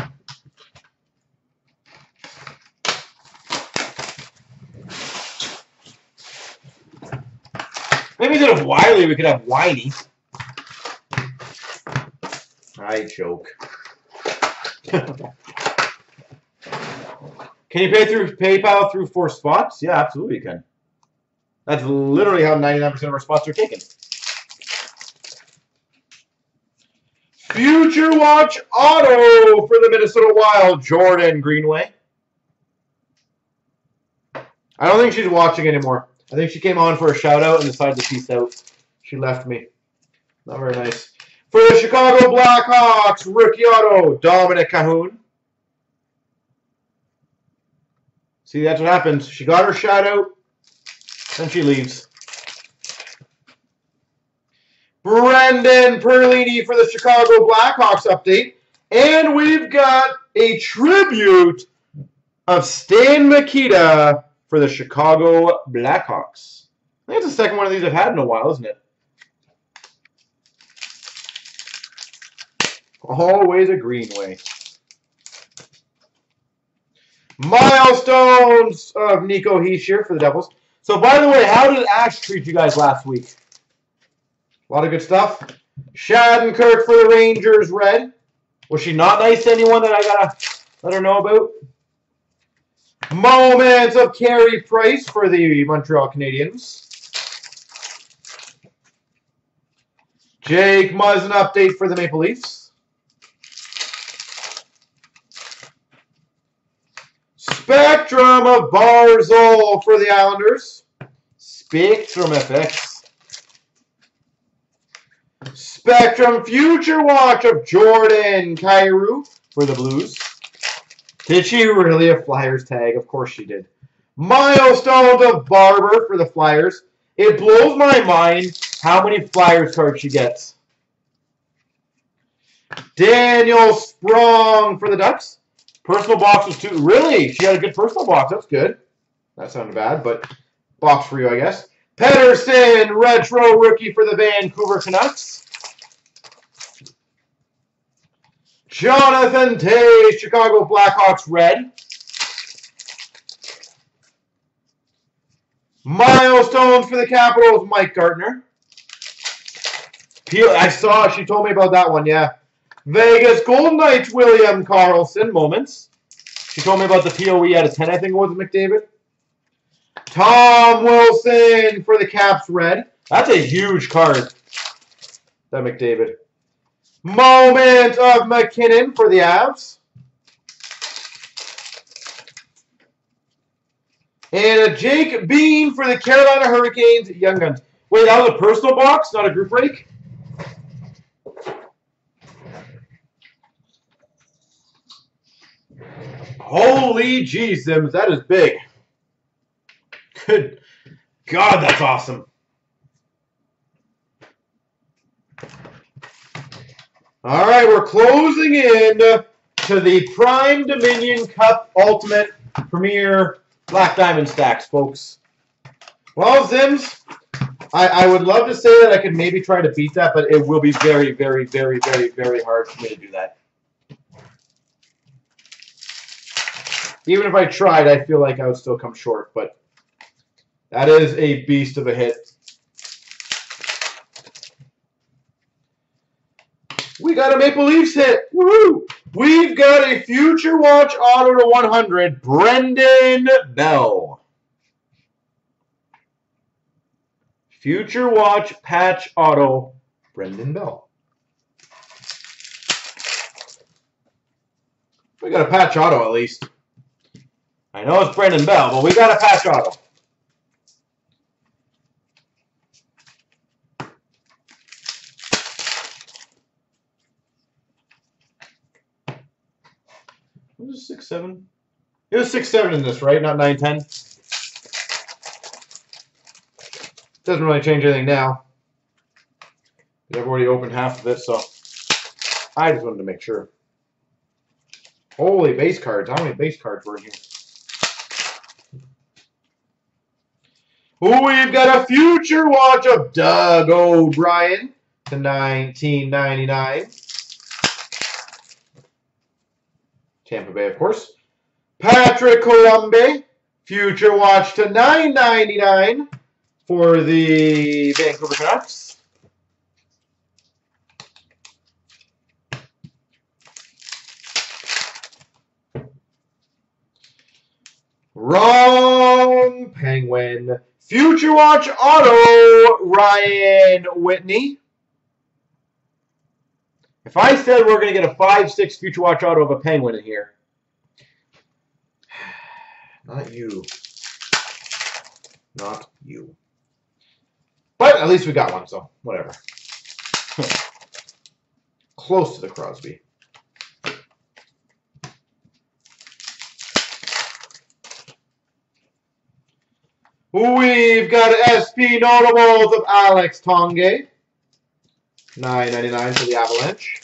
Maybe instead of Wiley, we could have Whitey. I joke. Can you pay through PayPal through four spots? Yeah, absolutely you can. That's literally how 99% of our spots are taken. Future Watch Auto for the Minnesota Wild, Jordan Greenway. I don't think she's watching anymore. I think she came on for a shout out and decided to peace out. She left me. Not very nice. For the Chicago Blackhawks, rookie auto, Dominik Kahun. See, that's what happens. She got her shout out, then she leaves. Brendan Perlini for the Chicago Blackhawks update. And we've got a tribute of Stan Mikita for the Chicago Blackhawks. I think it's the second one of these I've had in a while, isn't it? Always a Greenway. Milestones of Nico Hischier for the Devils. So, by the way, how did Ash treat you guys last week? A lot of good stuff. Shattenkirk for the Rangers, red. Was she not nice to anyone that I gotta let her know about? Moments of Carey Price for the Montreal Canadiens. Jake Muzzin update for the Maple Leafs. Spectrum of Barzal for the Islanders. Spectrum FX. Spectrum Future Watch of Jordan Kyrou for the Blues. Did she really a Flyers tag? Of course she did. Milestone of Barber for the Flyers. It blows my mind how many Flyers cards she gets. Daniel Sprong for the Ducks. Personal boxes too. Really? She had a good personal box. That's good. That sounded bad, but box for you, I guess. Pettersson, retro rookie for the Vancouver Canucks. Jonathan Toews, Chicago Blackhawks red. Milestones for the Capitals, Mike Gartner. I saw, she told me about that one, yeah. Vegas Golden Knights, William Karlsson, moments. She told me about the POE out of 10, I think it was McDavid. Tom Wilson for the Caps red. That's a huge card, that McDavid. Moment of MacKinnon for the Avs. And a Jake Bean for the Carolina Hurricanes Young Guns. Wait, that was a personal box, not a group break? Holy jeez, Sims, that is big. Good God, that's awesome. All right, we're closing in to the Prime Dominion Cup Ultimate Premier Black Diamond Stacks, folks. Well, Zims, I, I would love to say that I could maybe try to beat that, but it will be very, very, very, very, very hard for me to do that. Even if I tried, I feel like I would still come short, but that is a beast of a hit. We got a Maple Leafs hit. Woohoo! We've got a Future Watch Auto to 100, Brendan Bell. Future Watch Patch Auto, Brendan Bell. We got a patch auto at least. I know it's Brendan Bell, but we got a patch auto. Was it six seven? It was six seven in this, right? Not nine ten. Doesn't really change anything now. I've already opened half of this, so I just wanted to make sure. Holy base cards! How many base cards were in here? We've got a future watch of Doug O'Brien to 1999. Tampa Bay, of course. Patrick Coulombe, future watch to 999 for the Vancouver Canucks. Wrong Penguin. Future Watch Auto, Ryan Whitney. If I said we're going to get a 5-6 Future Watch Auto of a Penguin in here. Not you. Not you. But at least we got one, so whatever. Close to the Crosby. We've got SP Notables of Alex Tanguay. 9.99 for the Avalanche.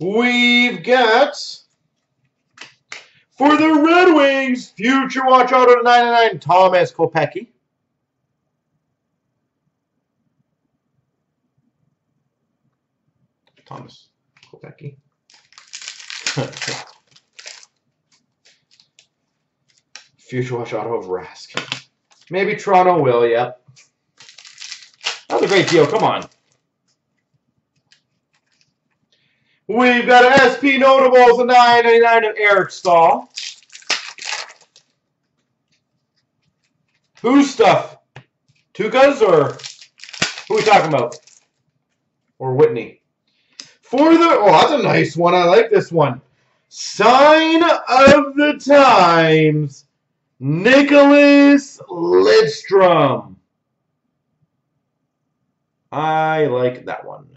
We've got for the Red Wings, future watch auto to 99, Thomas Kopecky. Thomas future watch auto of Rask. Maybe Toronto will, yep. That was a great deal, come on. We've got an SP Notables, a 999 of Eric Staal. Who's stuff? Tukas or who we talking about? Or Whitney? For the, oh, that's a nice one. I like this one. Sign of the Times, Nicklas Lidstrom. I like that one.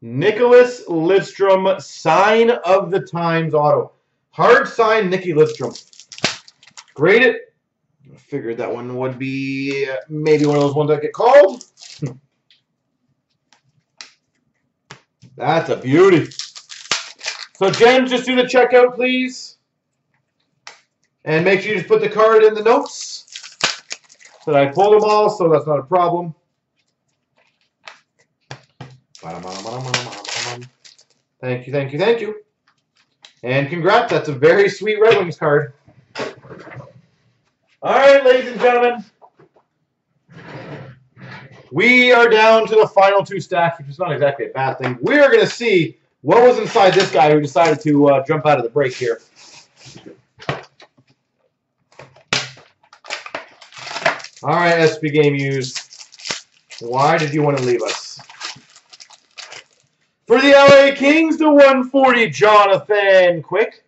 Nicklas Lidstrom, sign of the times auto. Hard sign, Nicky Lidstrom. Grade it. I figured that one would be maybe one of those ones that get called. Hmm. That's a beauty. So, Jen, just do the checkout, please. And make sure you just put the card in the notes. So I pulled them all, so that's not a problem. Thank you, thank you, thank you. And congrats, that's a very sweet Red Wings card. All right, ladies and gentlemen. We are down to the final two stacks, which is not exactly a bad thing. We're going to see what was inside this guy who decided to uh, jump out of the break here. All right, SP Game Use. Why did you want to leave us? For the LA Kings, the 140, Jonathan Quick.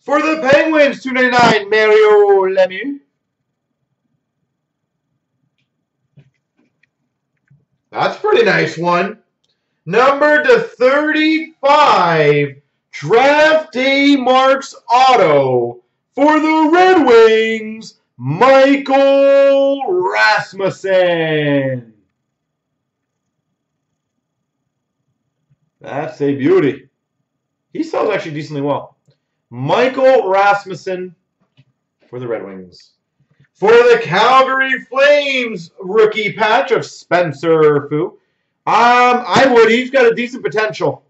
For the Penguins, 299, Mario Lemieux. That's a pretty nice one. Number to 35, Draft Day Marks Auto. For the Red Wings, Michael Rasmussen. That's a beauty. He sells actually decently well. Michael Rasmussen for the Red Wings. For the Calgary Flames, rookie patch of Spencer Foo. Um, I would. He's got a decent potential.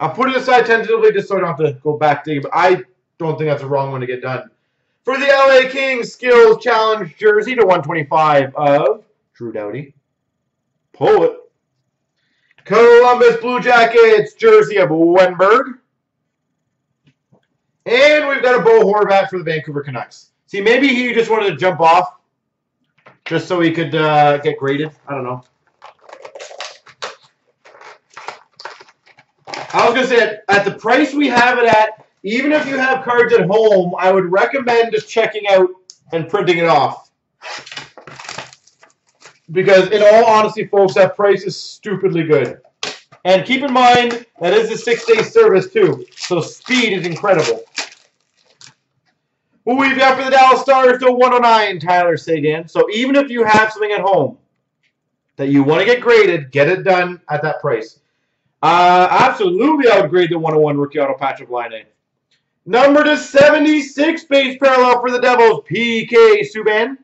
I'll put it aside tentatively just so I don't have to go back digging, but I don't think that's the wrong one to get done. For the LA Kings Skills Challenge jersey to 125 of Drew Doughty. Pull it. Columbus Blue Jackets jersey of Wennberg. And we've got a Bo Horvat for the Vancouver Canucks. See, maybe he just wanted to jump off just so he could uh, get graded. I don't know. I was going to say, at the price we have it at, even if you have cards at home, I would recommend just checking out and printing it off. Because in all honesty, folks, that price is stupidly good. And keep in mind, that is a six-day service, too. So speed is incredible. We've got for the Dallas Stars to 109, Tyler Seguin. So even if you have something at home that you want to get graded, get it done at that price. Uh, absolutely, I would grade the 101 rookie auto of line. Number to 76 base parallel for the Devils, PK Subban.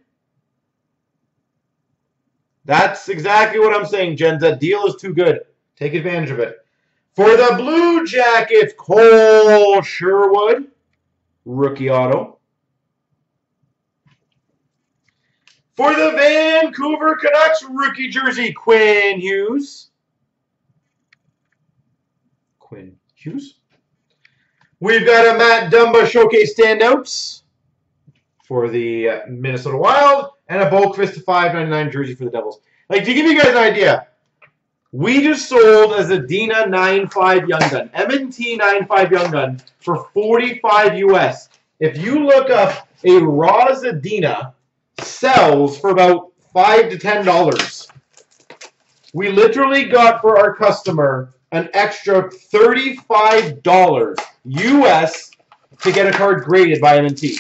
That's exactly what I'm saying, Jen. That deal is too good. Take advantage of it. For the Blue Jackets, Kole Sherwood, rookie auto. For the Vancouver Canucks, rookie jersey, Quinn Hughes. Quinn Hughes. We've got a Matt Dumba Showcase Standouts for the Minnesota Wild and a Boqvist 599 jersey for the Devils. Like, to give you guys an idea, we just sold a Zadina 95 Young Gun, M&T 95 Young Gun for 45 US. If you look up a raw Zadina sells for about 5 to $10. We literally got for our customer an extra $35 US to get a card graded by M&T.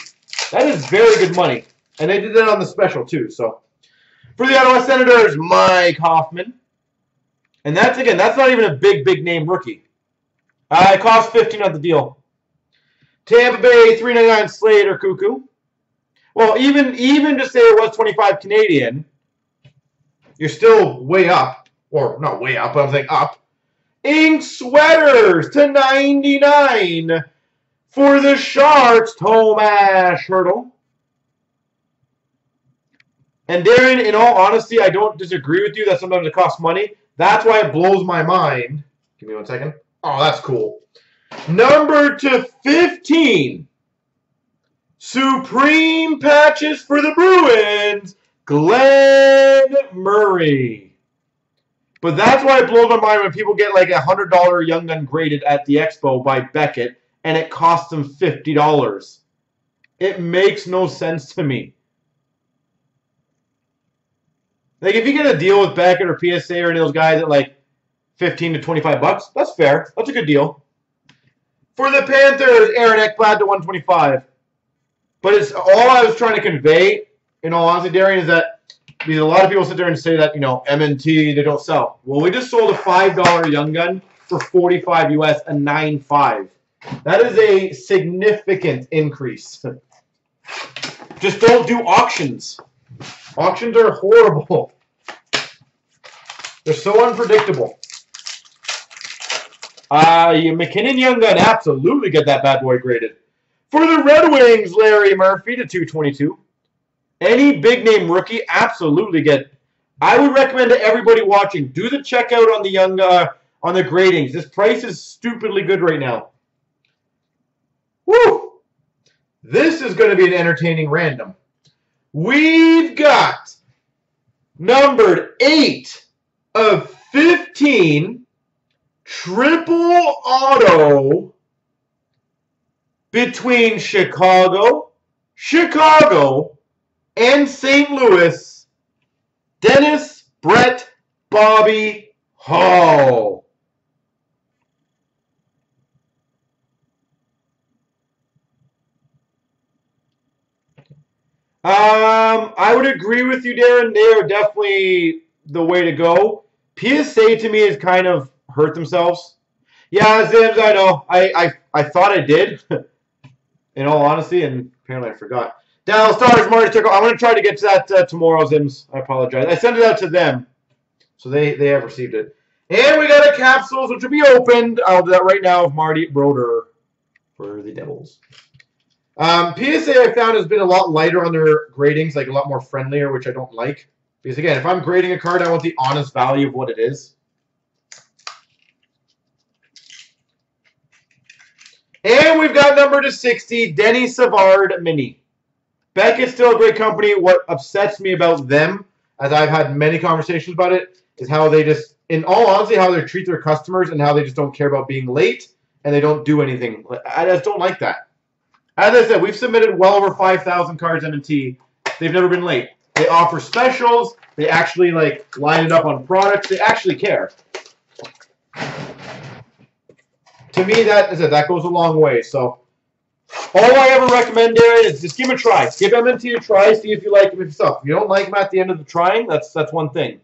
That is very good money. And they did that on the special too. So for the Ottawa Senators, Mike Hoffman. And that's again, that's not even a big, big name rookie. Uh, it cost 15 on the deal. Tampa Bay 399 Slater Koekkoek. Well, even even to say it was 25 Canadian, you're still way up. Or not way up, but I'm saying up. Ink sweaters to 99 for the Sharks, Tomas Hertl. And Darren, in all honesty, I don't disagree with you that sometimes it costs money. That's why it blows my mind. Give me one second. Oh, that's cool. Number to 15. Supreme patches for the Bruins, Glen Murray. But that's why it blows my mind when people get like a $100 Young Gun graded at the Expo by Beckett and it costs them $50. It makes no sense to me. Like if you get a deal with Beckett or PSA or any of those guys at like 15 to 25 bucks, that's fair. That's a good deal. For the Panthers, Aaron Ekblad to 125. But it's all I was trying to convey, in all honesty, Darian, is that a lot of people sit there and say that, you know, MNT, they don't sell. Well, we just sold a $5 Young Gun for 45 US and 9.5. That is a significant increase. Just don't do auctions. Auctions are horrible. They're so unpredictable. Uh, MacKinnon Young Gun, absolutely get that bad boy graded. For the Red Wings, Larry Murphy to 222. Any big name rookie, absolutely get. I would recommend to everybody watching, do the checkout on the young uh, on the gradings. This price is stupidly good right now. Woo! This is going to be an entertaining random. We've got numbered 8 of 15 triple auto between Chicago, Chicago, and St. Louis, Dennis Brett Bobby Hull. Um, I would agree with you, Darren. They are definitely the way to go. PSA to me has kind of hurt themselves. Yeah, Zims, I know. I, I, I thought I did, in all honesty, and apparently I forgot. Dallas Stars, Marty Tickle. I'm going to try to get to that uh, tomorrow, Zims. I apologize. I sent it out to them, so they, they have received it. And we got a capsules, which will be opened. I'll do that right now with Marty Brodeur for the Devils. Um, PSA I found has been a lot lighter on their gradings, like a lot more friendlier, which I don't like. Because again, if I'm grading a card, I want the honest value of what it is. And we've got number to 60, Denny Savard Mini. Beckett's still a great company. What upsets me about them, as I've had many conversations about it, is how they just, in all honesty, how they treat their customers and how they just don't care about being late and they don't do anything. I just don't like that. As I said, we've submitted well over 5,000 cards M&T. They've never been late. They offer specials. They actually like line it up on products. They actually care. To me, that is it. That goes a long way. So, all I ever recommend, Darren, is just give them a try. Give M&T a try. See if you like them yourself. If you don't like them at the end of the trying, that's that's one thing.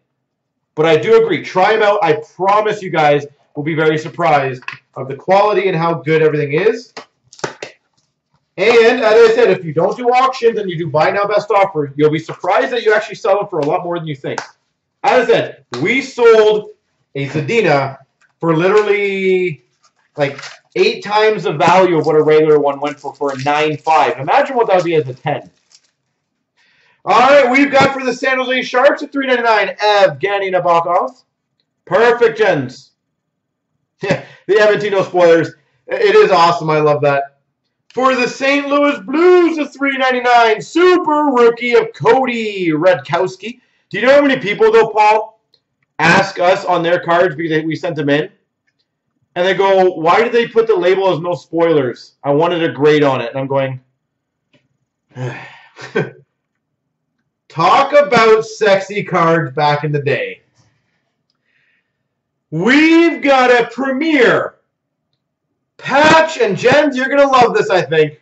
But I do agree. Try them out. I promise you guys will be very surprised of the quality and how good everything is. And as I said, if you don't do auctions and you do buy now best offer, you'll be surprised that you actually sell them for a lot more than you think. As I said, we sold a Zadina for literally like eight times the value of what a regular one went for for a 9.5. Imagine what that would be as a 10. All right, we've got for the San Jose Sharks at 3.99 Evgeny Nabokov. Perfect gens. the Aventino spoilers. It is awesome. I love that. For the St. Louis Blues, a 3.99 super rookie of Cody Rudkowsky. Do you know how many people, though, Paul, ask us on their cards because we sent them in? And they go, why did they put the label as no spoilers? I wanted a grade on it. And I'm going, talk about sexy cards back in the day. We've got a premiere patch, and Jens, you're gonna love this, I think.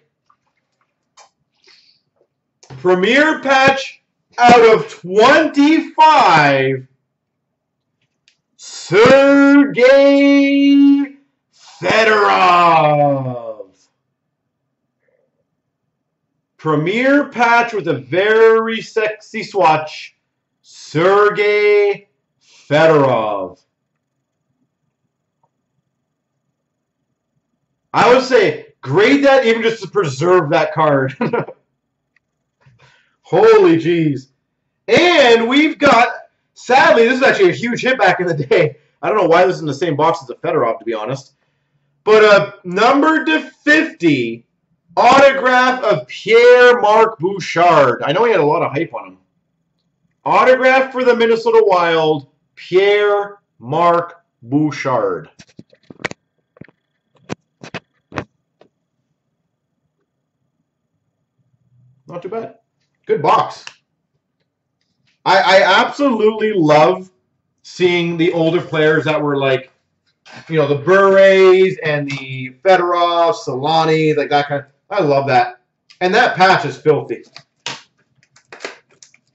Premier patch out of 25. Sergei Fedorov. Premier patch with a very sexy swatch. Sergei Fedorov. I would say grade that even just to preserve that card. Holy jeez. And we've got, sadly, this is actually a huge hit back in the day. I don't know why this is in the same box as a Fedorov, to be honest. But a number to 50 autograph of Pierre-Marc Bouchard. I know he had a lot of hype on him. Autograph for the Minnesota Wild, Pierre-Marc Bouchard. Not too bad. Good box. I, I absolutely love seeing the older players that were like, you know, the Bures and the Fedorov, Selanne, like that kind. Of, I love that. And that patch is filthy.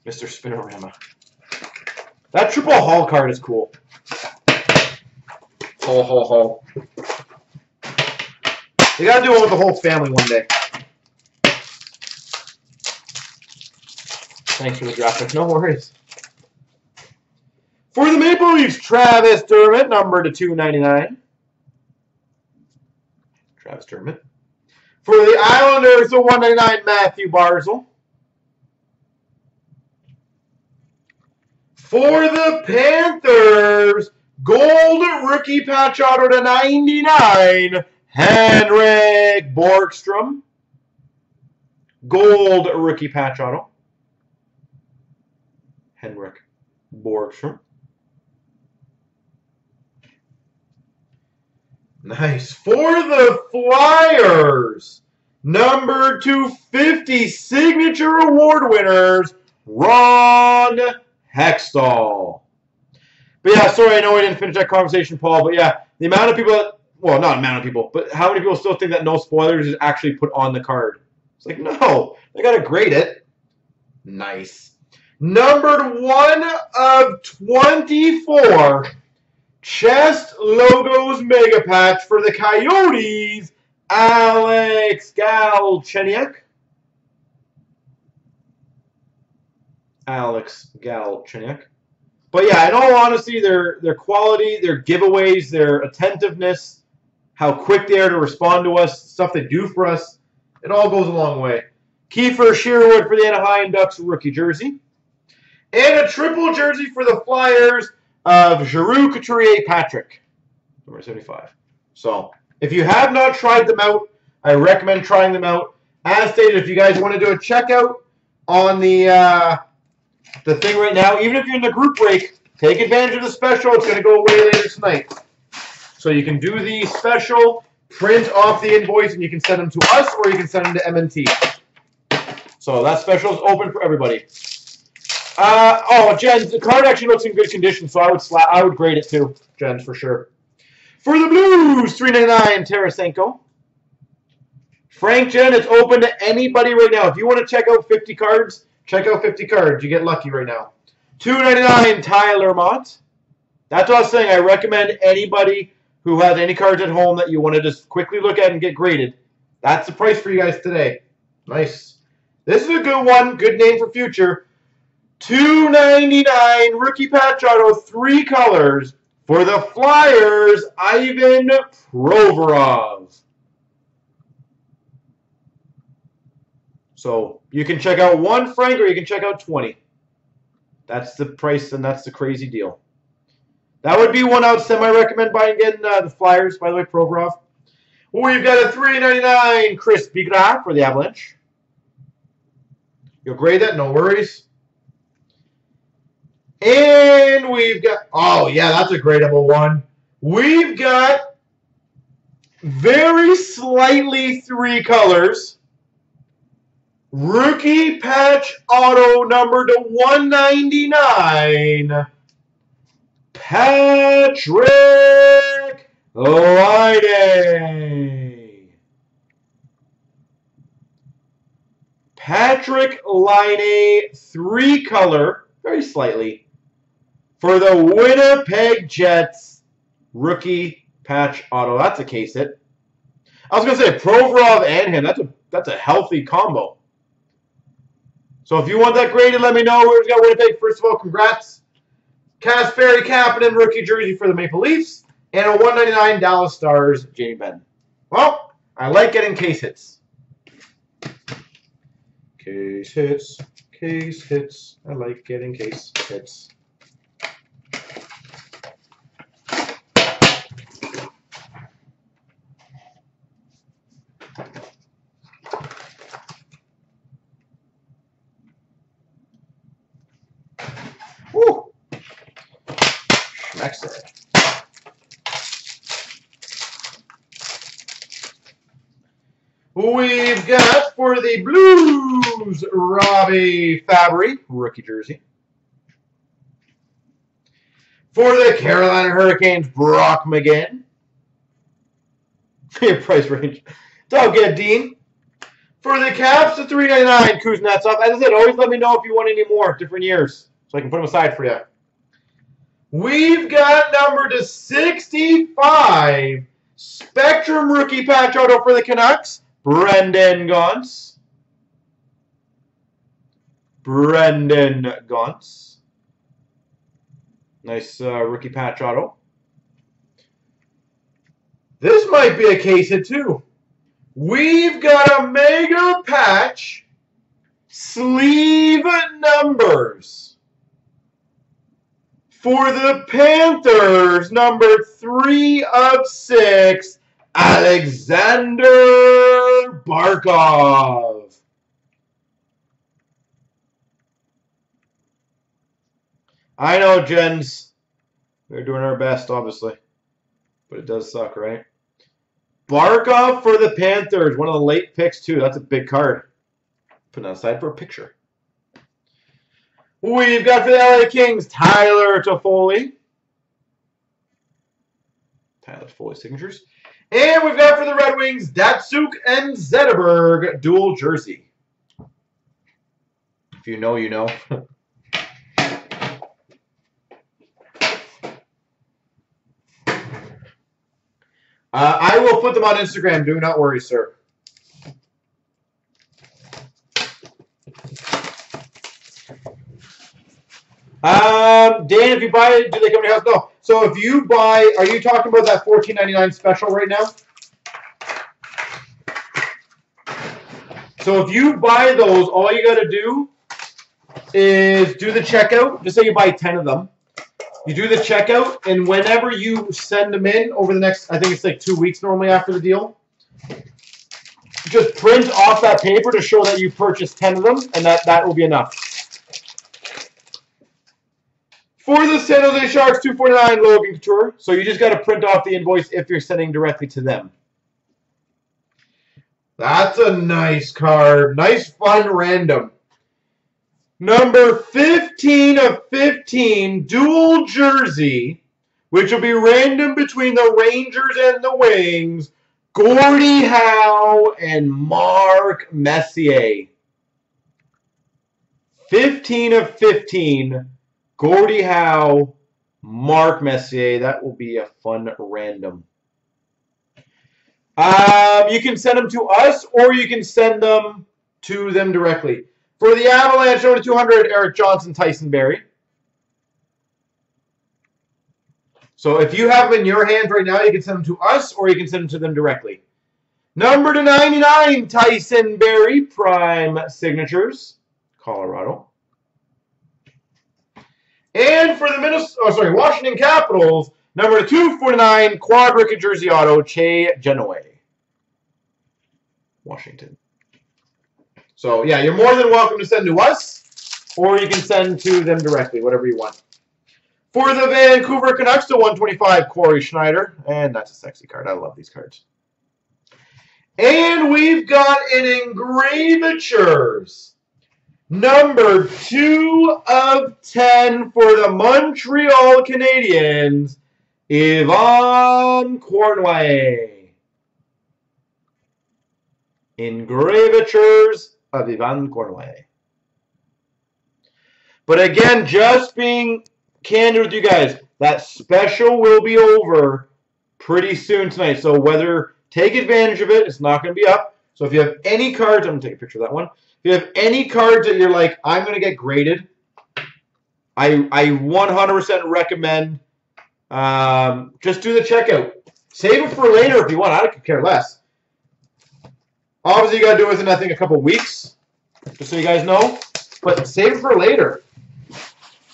Mr. Spinorama. That triple Hull card is cool. Hull, Hull, Hull. You gotta do it with the whole family one day. Thanks for the graphic. No worries. For the Maple Leafs, Travis Dermott, number to 299. Travis Dermott. For the Islanders, the 199, Mathew Barzal. For the Panthers, gold rookie patch auto to 99, Henrik Borgstrom. Gold rookie patch auto. Henrik Borgstrom. Nice. For the Flyers, number 250 signature award winners, Ron Hextall. But yeah, sorry, I know I didn't finish that conversation, Paul. But yeah, the amount of people that, well, not amount of people, but how many people still think that no spoilers is actually put on the card? It's like, no, they got to grade it. Nice. Numbered 1 of 24. Chest Logos Mega Patch for the Coyotes, Alex Galchenyuk. Alex Galchenyuk. But yeah, in all honesty, their their quality, their giveaways, their attentiveness, how quick they are to respond to us, stuff they do for us, it all goes a long way. Kiefer Sherwood for the Anaheim Ducks rookie jersey. And a triple jersey for the Flyers of Giroux Couturier Patrick, number 75. So, if you have not tried them out, I recommend trying them out. As stated, if you guys want to do a checkout on the uh, the thing right now, even if you're in the group break, take advantage of the special. It's going to go away later tonight. So you can do the special, print off the invoice, and you can send them to us or you can send them to MNT. So that special is open for everybody. Uh, oh, Jen, the card actually looks in good condition, so I would I would grade it too, Jen, for sure. For the Blues, 399 Tarasenko. Frank Jen, it's open to anybody right now. If you want to check out 50 cards, check out 50 cards. You get lucky right now. 299 Tyler Motte. That's what I was saying. I recommend anybody who has any cards at home that you want to just quickly look at and get graded. That's the price for you guys today. Nice. This is a good one. Good name for future. 299 rookie patch auto, three colors for the Flyers, Ivan Provorov. So you can check out one Frank or you can check out 20. That's the price and that's the crazy deal. That would be one I would semi-recommend buying again, uh, the Flyers, by the way, Provorov. We've got a 399 Chris Bigras for the Avalanche. You'll grade that, no worries. And we've got, oh yeah, that's a gradable one. We've got very slightly three colors. Rookie patch auto number to 199. Patrik Laine. Patrik Laine, three color, very slightly, for the Winnipeg Jets rookie patch auto. That's a case hit. I was gonna say Provorov and him. That's a that's a healthy combo. So if you want that graded, let me know. Whoever's got Winnipeg, first of all, congrats. Kasperi Kapanen rookie jersey for the Maple Leafs. And a 199 Dallas Stars Jamie Benn. Well, I like getting case hits. Case hits, case hits. I like getting case hits. Woo! Schmecks there. We've got for the Blues, Robby Fabbri, rookie jersey. For the Carolina Hurricanes, Brock McGinn. Your price range. All good, Dean. For the Caps, the 399 Kuznetsov. As I said, always let me know if you want any more different years so I can put them aside for you. We've got number to 65 Spectrum rookie patch auto for the Canucks. Brendan Gaunce. Brendan Gaunce. Nice uh, rookie patch auto. This might be a case of two. We've got a mega patch sleeve numbers for the Panthers, number three of six. Aleksander Barkov. I know, Jens. We're doing our best, obviously. But it does suck, right? Barkov for the Panthers. One of the late picks, too. That's a big card. Put that aside for a picture. We've got for the LA Kings, Tyler Toffoli. Tyler Toffoli signatures. And we've got for the Red Wings, Datsyuk and Zetterberg dual jersey. If you know, you know. uh, I will put them on Instagram. Do not worry, sir. Um, Dan, if you buy it, do they come to your house? No. So if you buy, are you talking about that fourteen ninety nine special right now? So if you buy those, all you got to do is do the checkout. Just say you buy ten of them. You do the checkout, and whenever you send them in over the next, I think it's like two weeks normally after the deal, just print off that paper to show that you purchased 10 of them, and that, that will be enough. For the San Jose Sharks, 249 Logan Couture. So you just got to print off the invoice if you're sending directly to them. That's a nice card. Nice, fun, random. Number 15 of 15, dual jersey, which will be random between the Rangers and the Wings, Gordie Howe and Mark Messier. 15 of 15, Gordie Howe, Mark Messier. That will be a fun random. Um, you can send them to us, or you can send them to them directly. For the Avalanche, over 200, Erik Johnson, Tyson Barrie. So if you have them in your hands right now, you can send them to us, or you can send them to them directly. Number to 99, Tyson Barrie, Prime Signatures, Colorado. And for the Minnesota, oh, sorry, Washington Capitals, number 249, Quad Rookie Jersey Auto, Che Genoa. Washington. So, yeah, you're more than welcome to send to us, or you can send to them directly, whatever you want. For the Vancouver Canucks to 125, Cory Schneider. And that's a sexy card. I love these cards. And we've got an Engravatures. Number two of ten for the Montreal Canadiens, Yvan Cournoyer. Engravatures of Yvan Cournoyer. But again, just being candid with you guys, that special will be over pretty soon tonight. So whether take advantage of it, it's not going to be up. So if you have any cards, I'm going to take a picture of that one. If you have any cards that you're like, I'm going to get graded, I, I 100% recommend um, just do the checkout. Save it for later if you want. I could care less. Obviously, you got to do it within, I think, a couple weeks, just so you guys know. But save for later.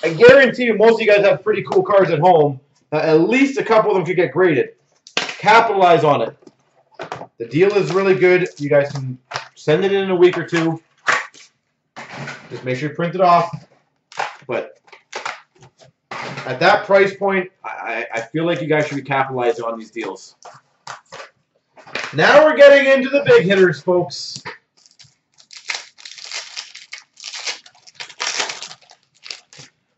I guarantee you most of you guys have pretty cool cards at home. Uh, at least a couple of them could get graded. Capitalize on it. The deal is really good. You guys can send it in a week or two. Just make sure you print it off. But at that price point, I, I feel like you guys should be capitalizing on these deals. Now we're getting into the big hitters, folks.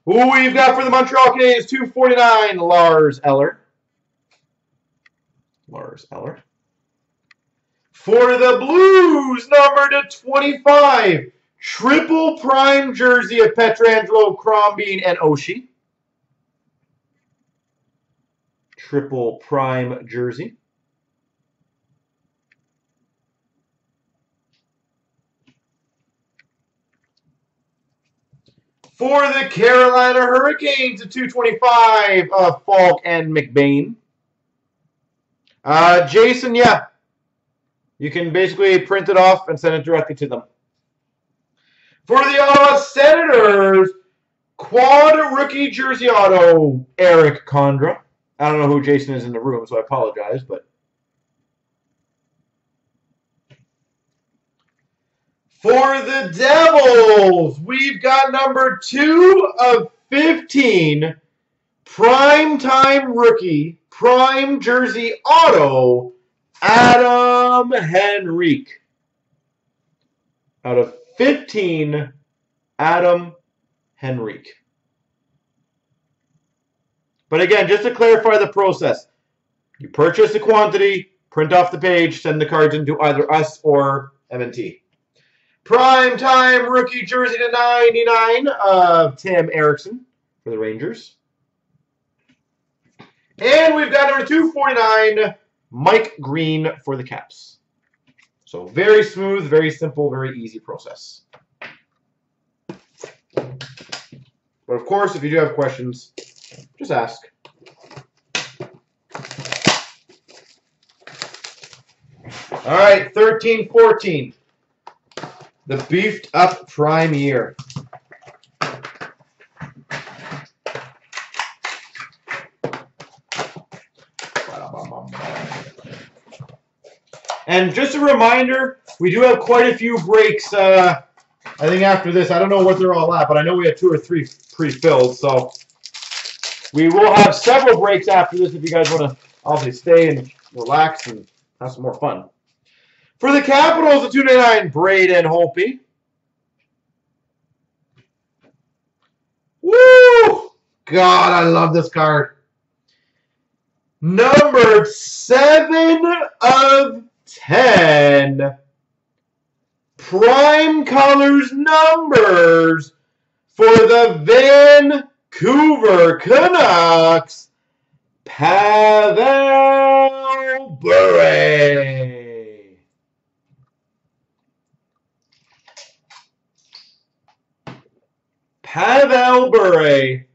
Who we've got for the Montreal Canadiens, 249, Lars Eller. Lars Eller. For the Blues, number to 25, triple prime jersey of Pietrangelo, Crombeen, and Oshie. Triple prime jersey. For the Carolina Hurricanes, a 225 of Faulk and McBain. Uh, Jason, yeah. You can basically print it off and send it directly to them. For the Ottawa Senators, quad rookie jersey auto, Erik Condra. I don't know who Jason is in the room, so I apologize, but For the Devils, we've got number two of 15, prime time rookie, prime jersey auto, Adam Henrique. Out of 15, Adam Henrique. But again, just to clarify the process, you purchase the quantity, print off the page, send the cards into either us or M&T. Prime time rookie jersey to 99 of Tim Erixon for the Rangers. And we've got number 249, Mike Green for the Caps. So very smooth, very simple, very easy process. But of course, if you do have questions, just ask. All right, 13, 14. The beefed up prime year. And just a reminder, we do have quite a few breaks. Uh, I think after this, I don't know what they're all at, but I know we have two or three pre-filled. So we will have several breaks after this if you guys want to obviously stay and relax and have some more fun. For the Capitals, the 299, Braden Holtby. Woo! God, I love this card. Number 7 of 10. Prime Colors numbers for the Vancouver Canucks, Pavel Bure. Pavel Bure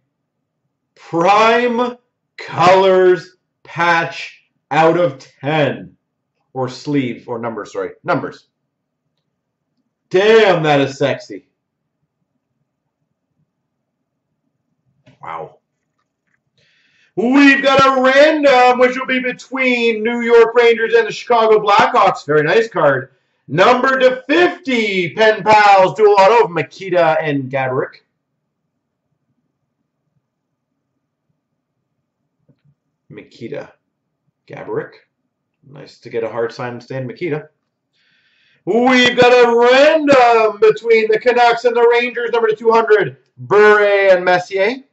Prime Colors patch out of 10. Or sleeve, or numbers, sorry. Numbers. Damn, that is sexy. Wow. We've got a random, which will be between New York Rangers and the Chicago Blackhawks. Very nice card. Number to 50, Pen Pals, dual auto of Mikita and Gaborik. Mikita. Gaborik. Nice to get a hard sign stand Mikita. We've got a random between the Canucks and the Rangers, number to 200, Bure and Messier.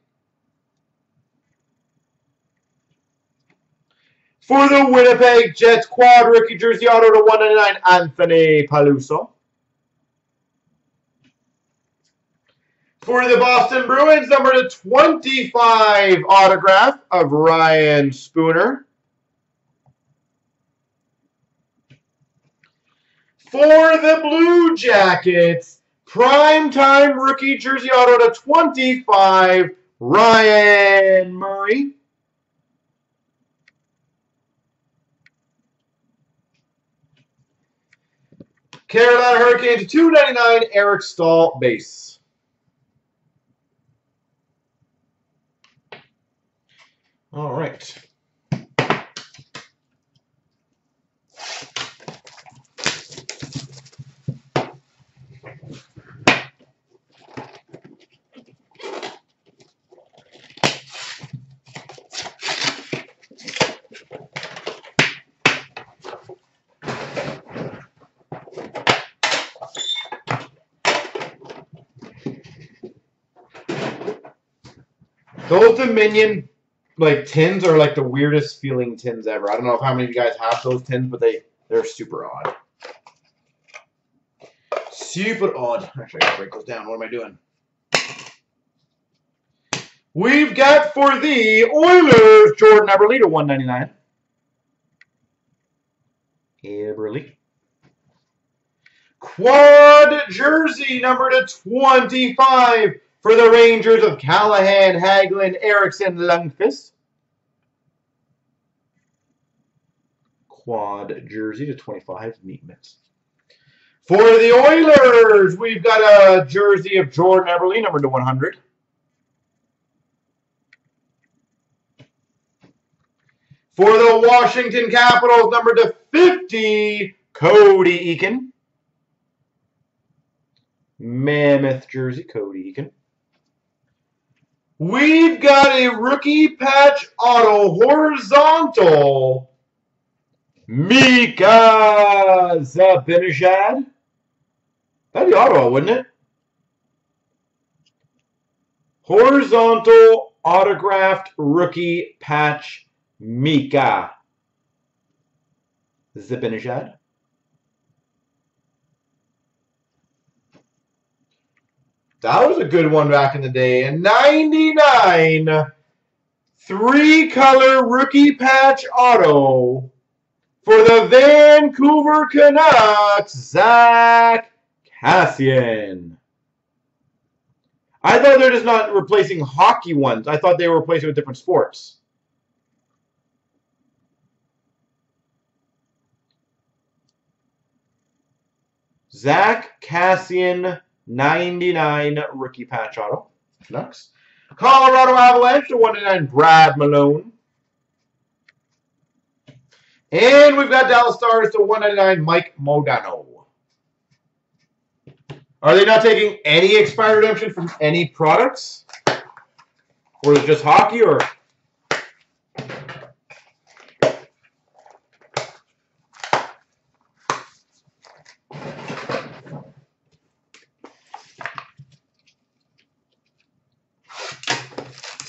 For the Winnipeg Jets quad rookie jersey auto to 199, Anthony Peluso. For the Boston Bruins, number to 25 autograph of Ryan Spooner. For the Blue Jackets, primetime rookie jersey auto to 25, Ryan Murray. Carolina Hurricanes, 299, Eric Staal, base. All right. Those Dominion like tins are like the weirdest feeling tins ever. I don't know how many of you guys have those tins, but they they're super odd. Super odd. Actually, I gotta break those down. What am I doing? We've got for the Oilers, Jordan Eberle to 199. Eberle. Quad jersey number to 25 for the Rangers of Callahan, Hagelin, Eriksson, Lundqvist. Quad jersey to 25, Meat Mitts. For the Oilers, we've got a jersey of Jordan Eberle, number to 100. For the Washington Capitals, number to 50, Cody Eakin. Mammoth jersey, Cody Eakin. We've got a rookie patch auto horizontal. Mika Zibanejad. That'd be Ottawa, wouldn't it? Horizontal autographed rookie patch Mika Zibanejad. That was a good one back in the day. And 99 three-color rookie patch auto for the Vancouver Canucks, Zack Kassian. I thought they're just not replacing hockey ones. I thought they were replacing with different sports. Zack Kassian 99 rookie patch auto. Canucks. Colorado Avalanche to 199 Brad Malone. And we've got Dallas Stars to 199 Mike Modano. Are they not taking any expired redemption from any products? Or is it just hockey or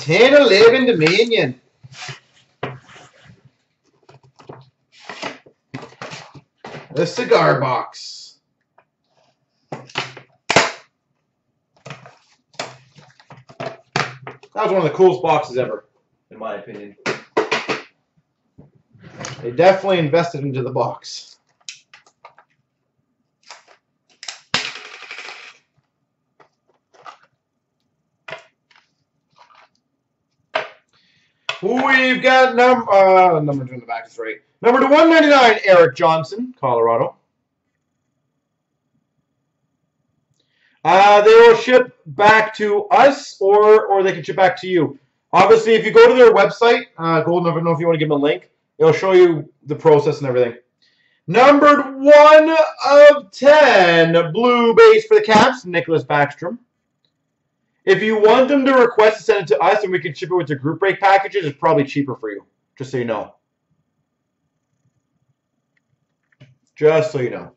10 11 Dominion. The cigar box. That was one of the coolest boxes ever, in my opinion. They definitely invested into the box. We've got number uh, number two in the back is right. Number to 199, Erik Johnson, Colorado. Uh, they will ship back to us, or or they can ship back to you. Obviously, if you go to their website, uh, Golden, I don't know if you want to give them a link. It'll show you the process and everything. Numbered one of ten, blue base for the Caps, Nicklas Backstrom. If you want them to request to send it to us and we can ship it with the group break packages, it's probably cheaper for you. Just so you know. Just so you know.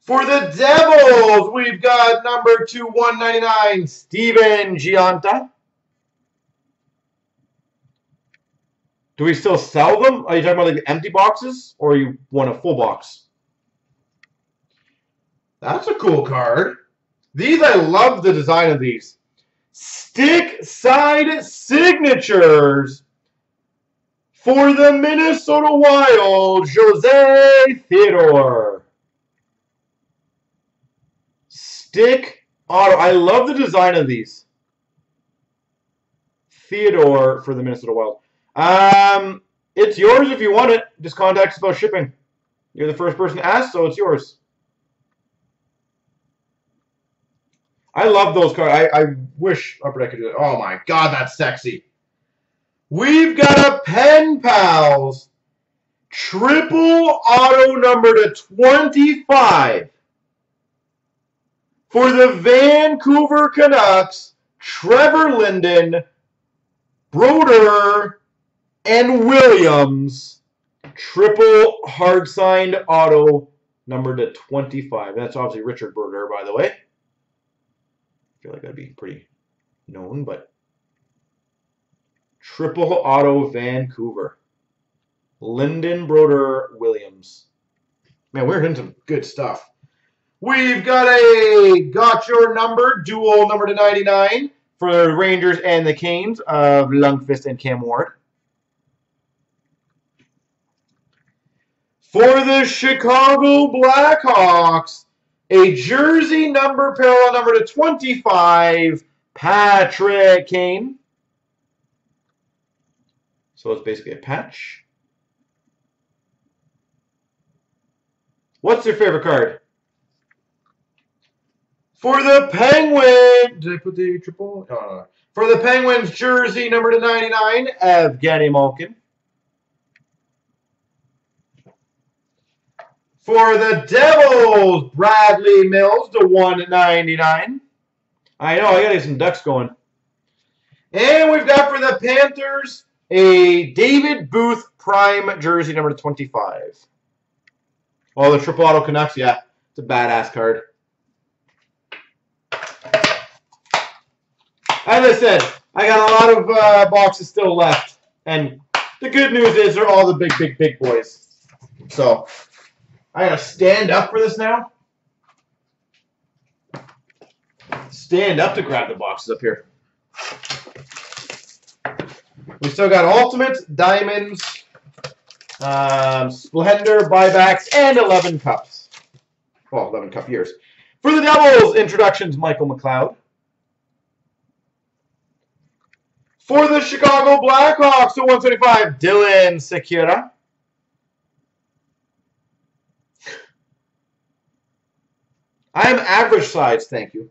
For the Devils, we've got number two one ninety nine, Stephen Gionta. Do we still sell them? Are you talking about like the empty boxes, or you want a full box? That's a cool card. These, I love the design of these. Stick side signatures for the Minnesota Wild, Jose Theodore. Stick auto. I love the design of these. Theodore for the Minnesota Wild. Um, it's yours if you want it. Just contact us about shipping. You're the first person to ask, so it's yours. I love those cards. I, I wish Upper Deck could do it. Oh my god, that's sexy. We've got a Pen Pals triple auto number to 25 for the Vancouver Canucks, Trevor Linden, Broder, and Williams. Triple hard signed auto number to 25. That's obviously Richard Brodeur, by the way. Feel like that'd be pretty known, but triple auto Vancouver. Linden Broder Williams. Man, we're hitting some good stuff. We've got a got your number dual number to 99 for the Rangers and the Canes of Lundqvist and Cam Ward. For the Chicago Blackhawks, a jersey number parallel number to 25, Patrick Kane. So it's basically a patch. What's your favorite card? For the Penguin, did I put the triple? No. For the Penguins jersey number to 99, Evgeni Malkin. For the Devils, Bradley Mills to 199. I know, I got to get some ducks going. And we've got for the Panthers, a David Booth Prime jersey number 25. Oh, the Triple Auto Canucks, yeah. It's a badass card. As I said, I got a lot of uh, boxes still left. And the good news is they're all the big, big, big boys. So, I gotta stand up for this now. Stand up to grab the boxes up here. We still got Ultimates, Diamonds, um, Splendor, Buybacks, and 11 Cups. Well, 11 Cup years. For the Devils, introductions, Michael McLeod. For the Chicago Blackhawks, to 175, Dylan Sikura. I am average size, thank you.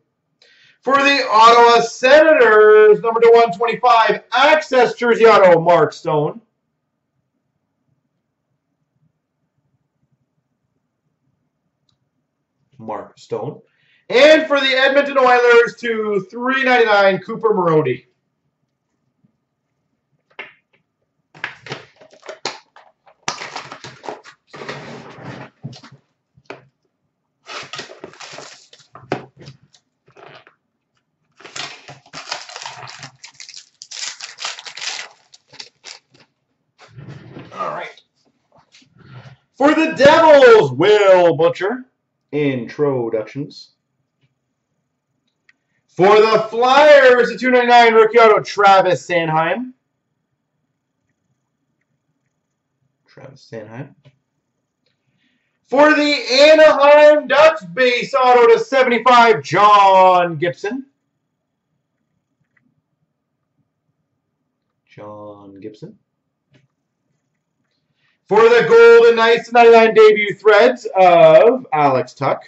For the Ottawa Senators, number to 125, Access Jersey Auto, Mark Stone. Mark Stone. And for the Edmonton Oilers to 399, Cooper Marody. For the Devils, Will Butcher. Introductions. For the Flyers, the 299 rookie auto, Travis Sanheim. Travis Sanheim. For the Anaheim Ducks base auto to 75, John Gibson. John Gibson. For the Golden Knights 99 debut threads of Alex Tuch.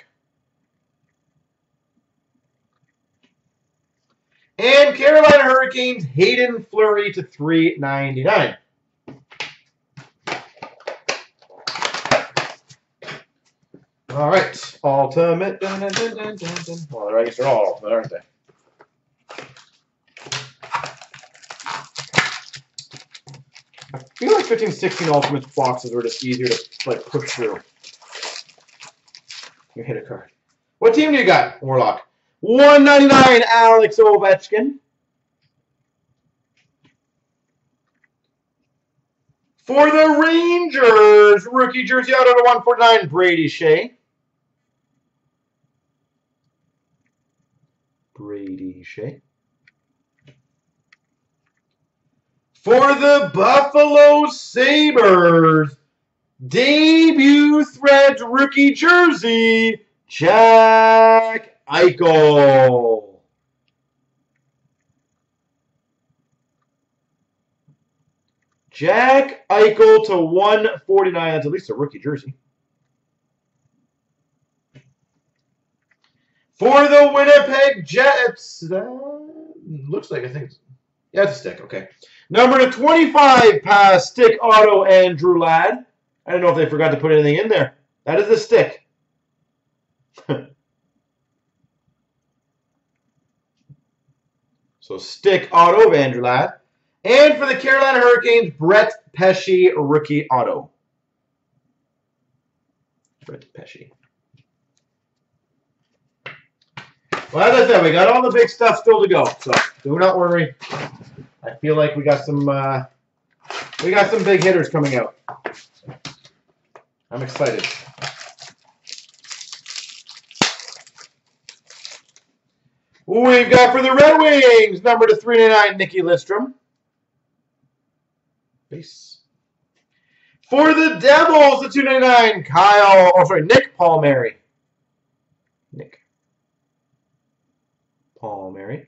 And Carolina Hurricanes Haydn Fleury to 399. All right, ultimate. Dun, dun, dun, dun, dun, dun. Well, I guess they're all ultimate, aren't they? Feel like 15, 16 Ultimate boxes were just easier to like push through. You hit a card. What team do you got, Warlock? 199, Alex Ovechkin. For the Rangers, rookie jersey out of 149, Brady Skjei. Brady Skjei. For the Buffalo Sabres, debut threads rookie jersey, Jack Eichel. Jack Eichel to 149. That's at least a rookie jersey. For the Winnipeg Jets, that looks like I think it's, yeah, it's a stick. Okay. Number to 25 pass stick auto Andrew Ladd. I don't know if they forgot to put anything in there. That is a stick. so stick auto of Andrew Ladd. And for the Carolina Hurricanes, Brett Pesce rookie auto. Brett Pesce. Well, as I said, we got all the big stuff still to go, so do not worry. I feel like we got some uh, we got some big hitters coming out. I'm excited. We've got for the Red Wings, number to 399, Nicky Lidstrom. Base. For the Devils, the 299, Kyle, oh sorry, Nick Palmieri. Nick Palmieri.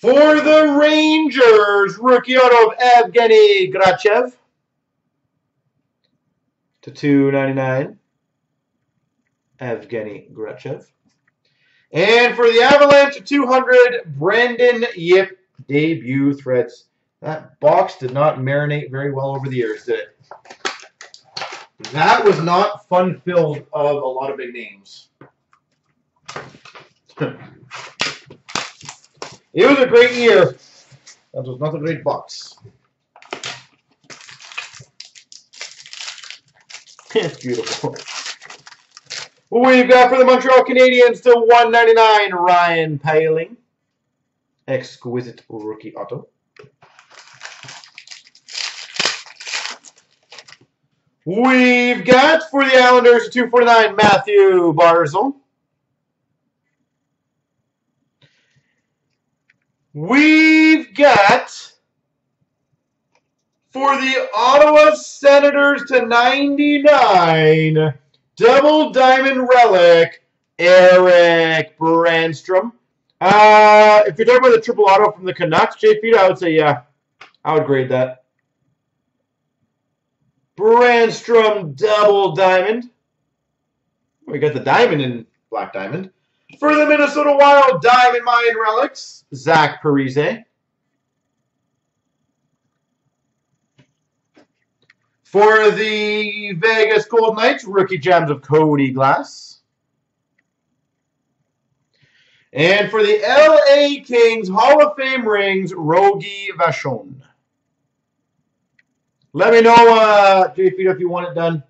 For the Rangers, rookie auto of Evgeny Grachev to 299. Evgeny Grachev. And for the Avalanche, 200, Brandon Yip debut threads. That box did not marinate very well over the years, did it? That was not fun-filled of a lot of big names. It was a great year. That was not a great box. it's beautiful. We've got for the Montreal Canadiens to 199 Ryan Poehling. Exquisite rookie auto. We've got for the Islanders 249 Mathew Barzal. We've got for the Ottawa Senators to 99 double diamond relic Erik Brannstrom. Uh, if you're talking about the triple auto from the Canucks, Feet, I would say yeah. I would grade that. Brannstrom double diamond. We got the diamond in black diamond. For the Minnesota Wild, Diamond Mayan Relics, Zach Parise. For the Vegas Gold Knights, Rookie Gems of Cody Glass. And for the LA Kings Hall of Fame rings, Rogie Vachon. Let me know, uh, Feet, if you want it done.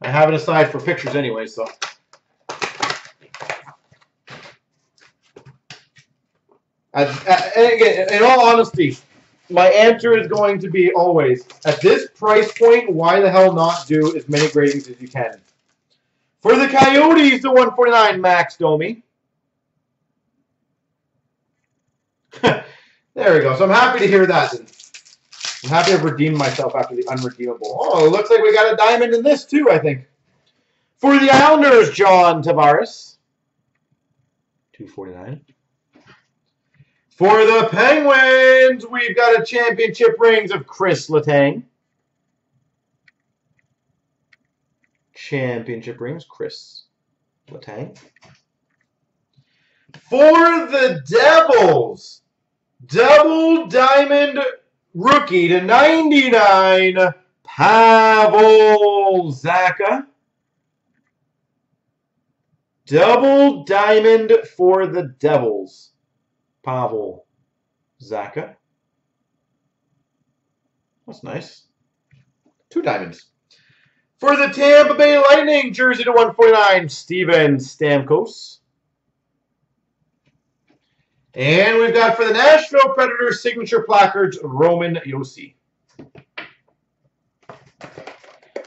I have it aside for pictures anyway, so. Again, in all honesty, my answer is going to be always, at this price point, why the hell not do as many gradings as you can? For the Coyotes, the 149, Max Domi. there we go. So I'm happy to hear that. I'm happy I've redeemed myself after the unredeemable. Oh, it looks like we got a diamond in this too, I think. For the Islanders, John Tavares. 249. For the Penguins, we've got a championship rings of Chris Letang. Championship rings, Chris Letang. For the Devils, double diamond rookie to 99, Pavel Zacha. Double diamond for the Devils. Pavel Zacha. That's nice. Two diamonds. For the Tampa Bay Lightning, jersey to 149, Steven Stamkos. And we've got for the Nashville Predators signature placards, Roman Josi.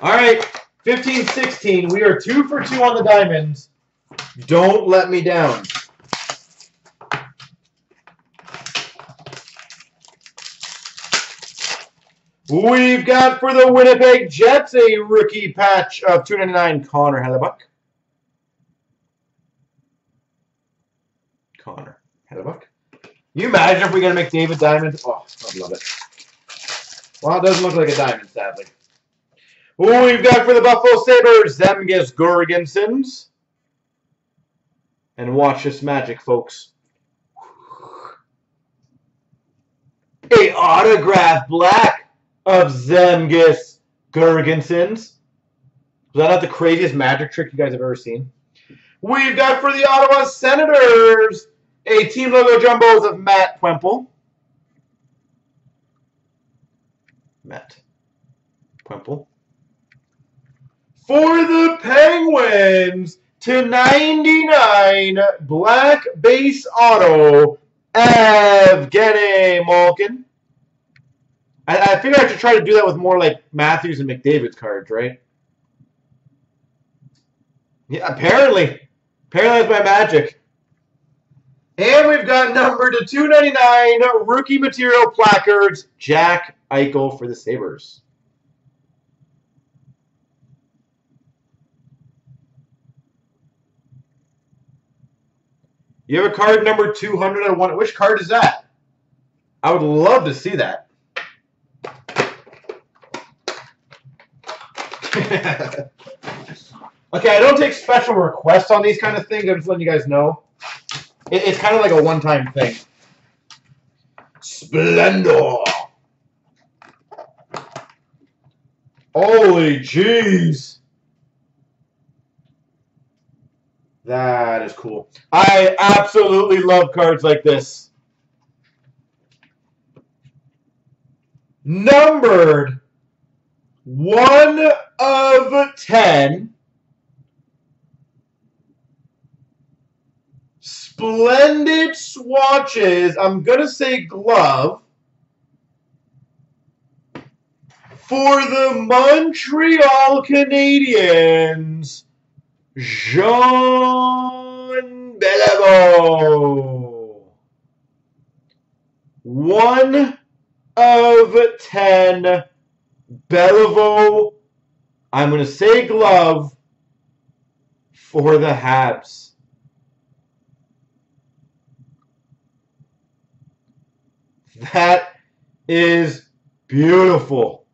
All right, 15-16. We are two for two on the diamonds. Don't let me down. We've got for the Winnipeg Jets a rookie patch of 299 Connor Hellebuyck. Connor Hellebuyck. You imagine if we got to make David Diamond? Oh, I'd love it. Well, it doesn't look like a diamond, sadly. We've got for the Buffalo Sabres, Zemgus Girgensons. And watch this magic, folks. A autograph black of Zemgus Girgensons. Was that not the craziest magic trick you guys have ever seen? We've got for the Ottawa Senators a team logo jumbos of Matt Puempel. Matt Puempel. For the Penguins, to 99 black base auto, Evgeny Malkin. I, I figure I should try to do that with more like Matthews and McDavid's cards, right? Yeah, apparently. That's my magic. And we've got number to 299 rookie material placards, Jack Eichel for the Sabres. You have a card number 201. Which card is that? I would love to see that. okay, I don't take special requests on these kind of things. I'm just letting you guys know. It, it's kind of like a one-time thing. Splendor. Holy jeez. That is cool. I absolutely love cards like this. Numbered 1 of 10. Splendid swatches. I'm going to say glove. For the Montreal Canadiens, Jean Beliveau. One of ten. Beliveau. I'm going to say glove for the Habs. That is beautiful.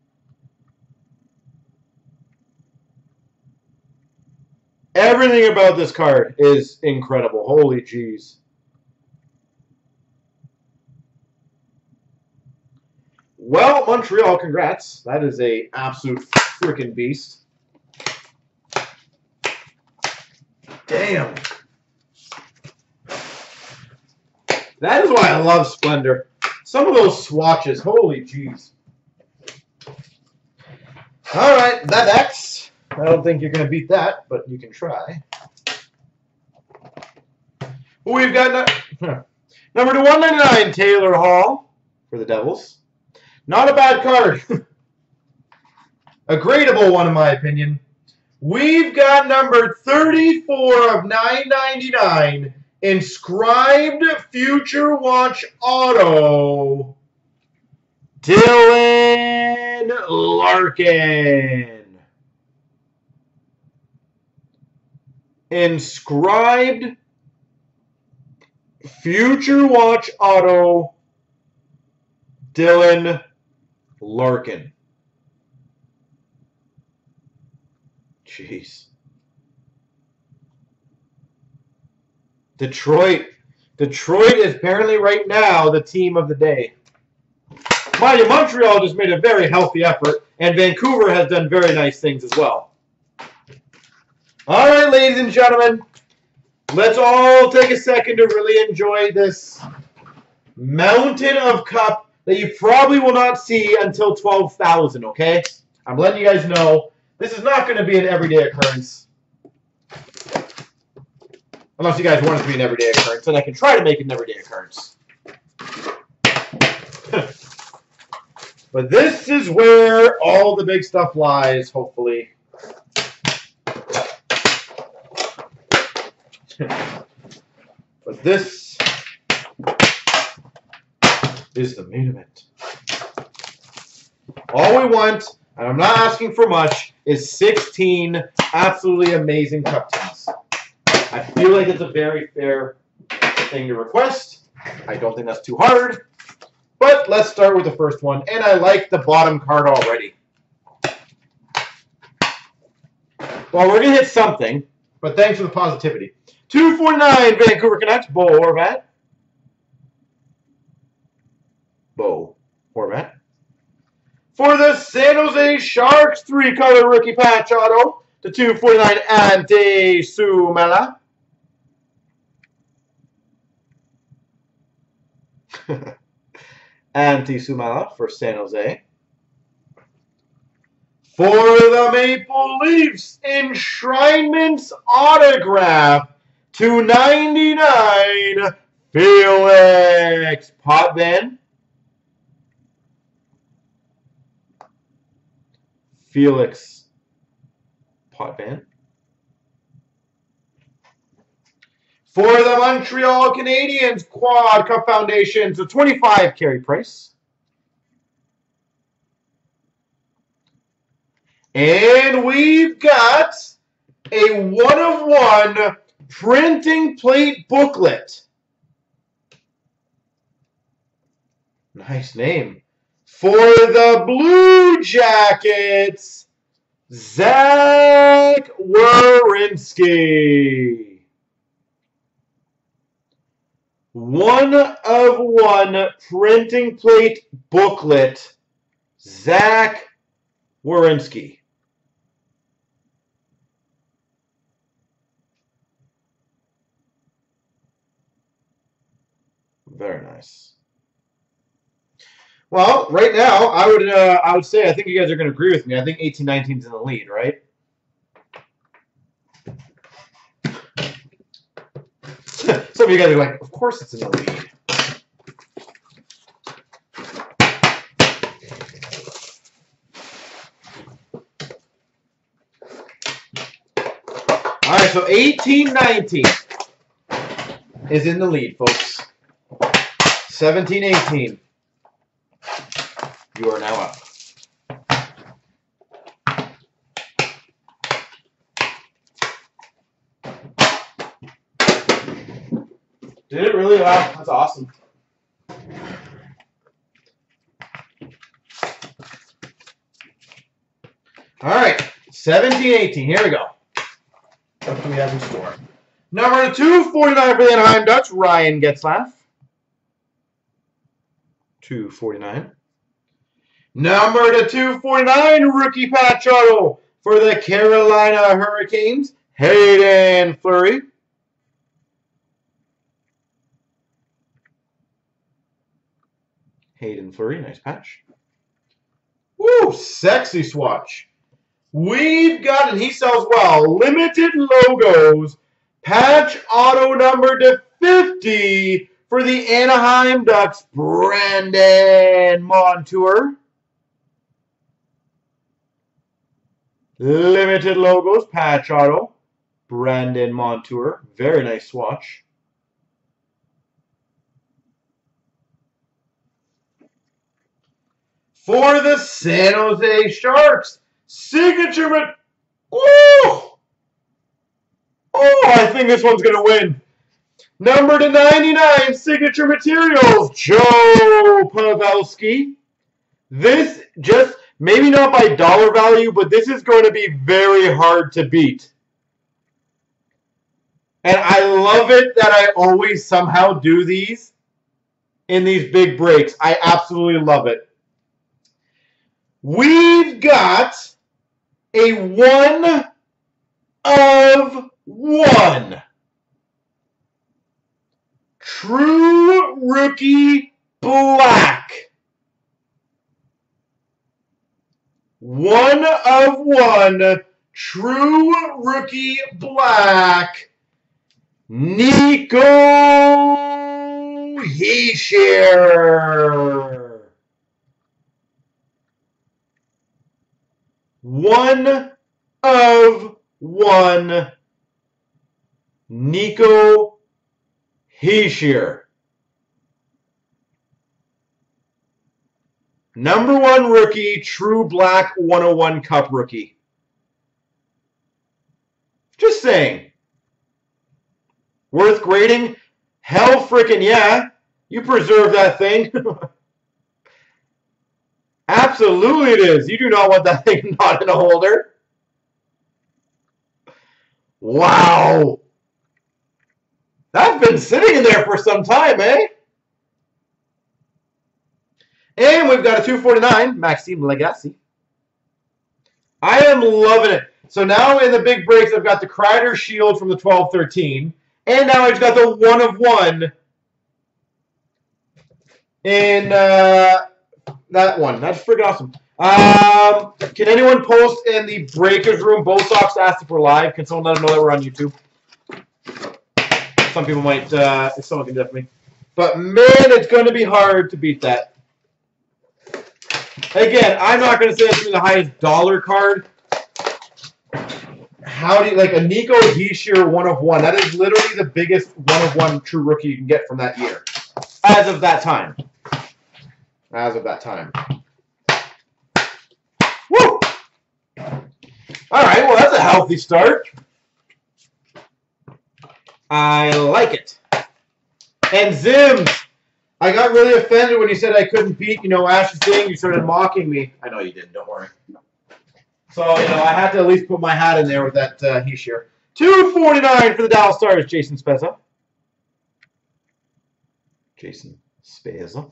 Everything about this card is incredible. Holy jeez. Well, Montreal, congrats. That is a absolute freaking beast. Damn. That is why I love Splendor. Some of those swatches, holy jeez. All right, that X. I don't think you're going to beat that, but you can try. We've got no, number to 199, Taylor Hall for the Devils. Not a bad card. a gradable one, in my opinion. We've got number 34 of 999, inscribed Future Watch Auto, Dylan Larkin. Inscribed Future Watch Auto, Dylan Larkin. Jeez. Detroit. Detroit is apparently right now the team of the day. Mind you, Montreal just made a very healthy effort, and Vancouver has done very nice things as well. All right, ladies and gentlemen, let's all take a second to really enjoy this mountain of cup that you probably will not see until 12,000, okay? I'm letting you guys know this is not going to be an everyday occurrence. Unless you guys want it to be an everyday occurrence, and I can try to make it an everyday occurrence. but this is where all the big stuff lies, hopefully. but this is the main event. All we want, and I'm not asking for much, is 16 absolutely amazing cup teams. I feel like it's a very fair thing to request. I don't think that's too hard. But let's start with the first one. And I like the bottom card already. Well, we're going to hit something, but thanks for the positivity. 249 Vancouver Canucks, Bo Horvat. Bo Horvat. For the San Jose Sharks, three-color rookie patch auto the 249 Antti Suomela. Antti Suomela for San Jose. For the Maple Leafs, enshrinements autograph to 99, Felix Potvin. Felix Potvin. For the Montreal Canadiens, Quad Cup Foundations, a 25 Carey Price. And we've got a one-of-one printing plate booklet. Nice name. For the Blue Jackets, Zach Werenski. One of one printing plate booklet, Zach Werenski. Very nice. Well, right now, I would uh, I would say I think you guys are going to agree with me. I think 1819 is in the lead, right? Some of you guys are like, of course it's in the lead. All right, so 1819 is in the lead, folks. 1718. You are now up. Did it really? Wow, that's awesome. All right, 17, 18. Here we go. What do we have in store? Number 249 for the Anaheim Ducks, Ryan Getzlaf. 249. Number to 249, rookie patch auto for the Carolina Hurricanes, Hayden Fleury. Hayden Fleury, nice patch. Woo, sexy swatch. We've got, and he sells well, limited logos, patch auto number to 50 for the Anaheim Ducks, Brandon Montour. Limited logos, patch auto, Brandon Montour. Very nice swatch. For the San Jose Sharks, signature. Oh, oh, I think this one's going to win. Number to 99, signature materials, Joe Pavelski. This just, maybe not by dollar value, but this is going to be very hard to beat. And I love it that I always somehow do these in these big breaks. I absolutely love it. We've got a one of one. True Rookie Black. One of one true rookie black Nico Hischier. One of one Nico Hischier. Number one rookie, true black 101 Cup rookie. Just saying. Worth grading? Hell freaking yeah. You preserve that thing. Absolutely it is. You do not want that thing not in a holder. Wow. That's been sitting in there for some time, eh? And we've got a 249, Maxime Lagacé. I am loving it. So now in the big breaks, I've got the Kreider Shield from the 12-13. And now I've got the one of one in uh, that one. That's freaking awesome. Um, can anyone post in the breakers room? Both socks asked if we're live. Can someone let them know that we're on YouTube? Some people might, uh, if someone can definitely. But man, it's going to be hard to beat that. Again, I'm not going to say it's the highest dollar card. How do you, like a Nico Hischier one of one? That is literally the biggest one of one true rookie you can get from that year. As of that time. As of that time. Woo! All right, well, that's a healthy start. I like it. And Zims, I got really offended when you said I couldn't beat, you know, Ash's thing. You started mocking me. I know you didn't. Don't worry. So, you know, I had to at least put my hat in there with that uh, Hischier. 249 for the Dallas Stars, Jason Spezza. Jason Spezza.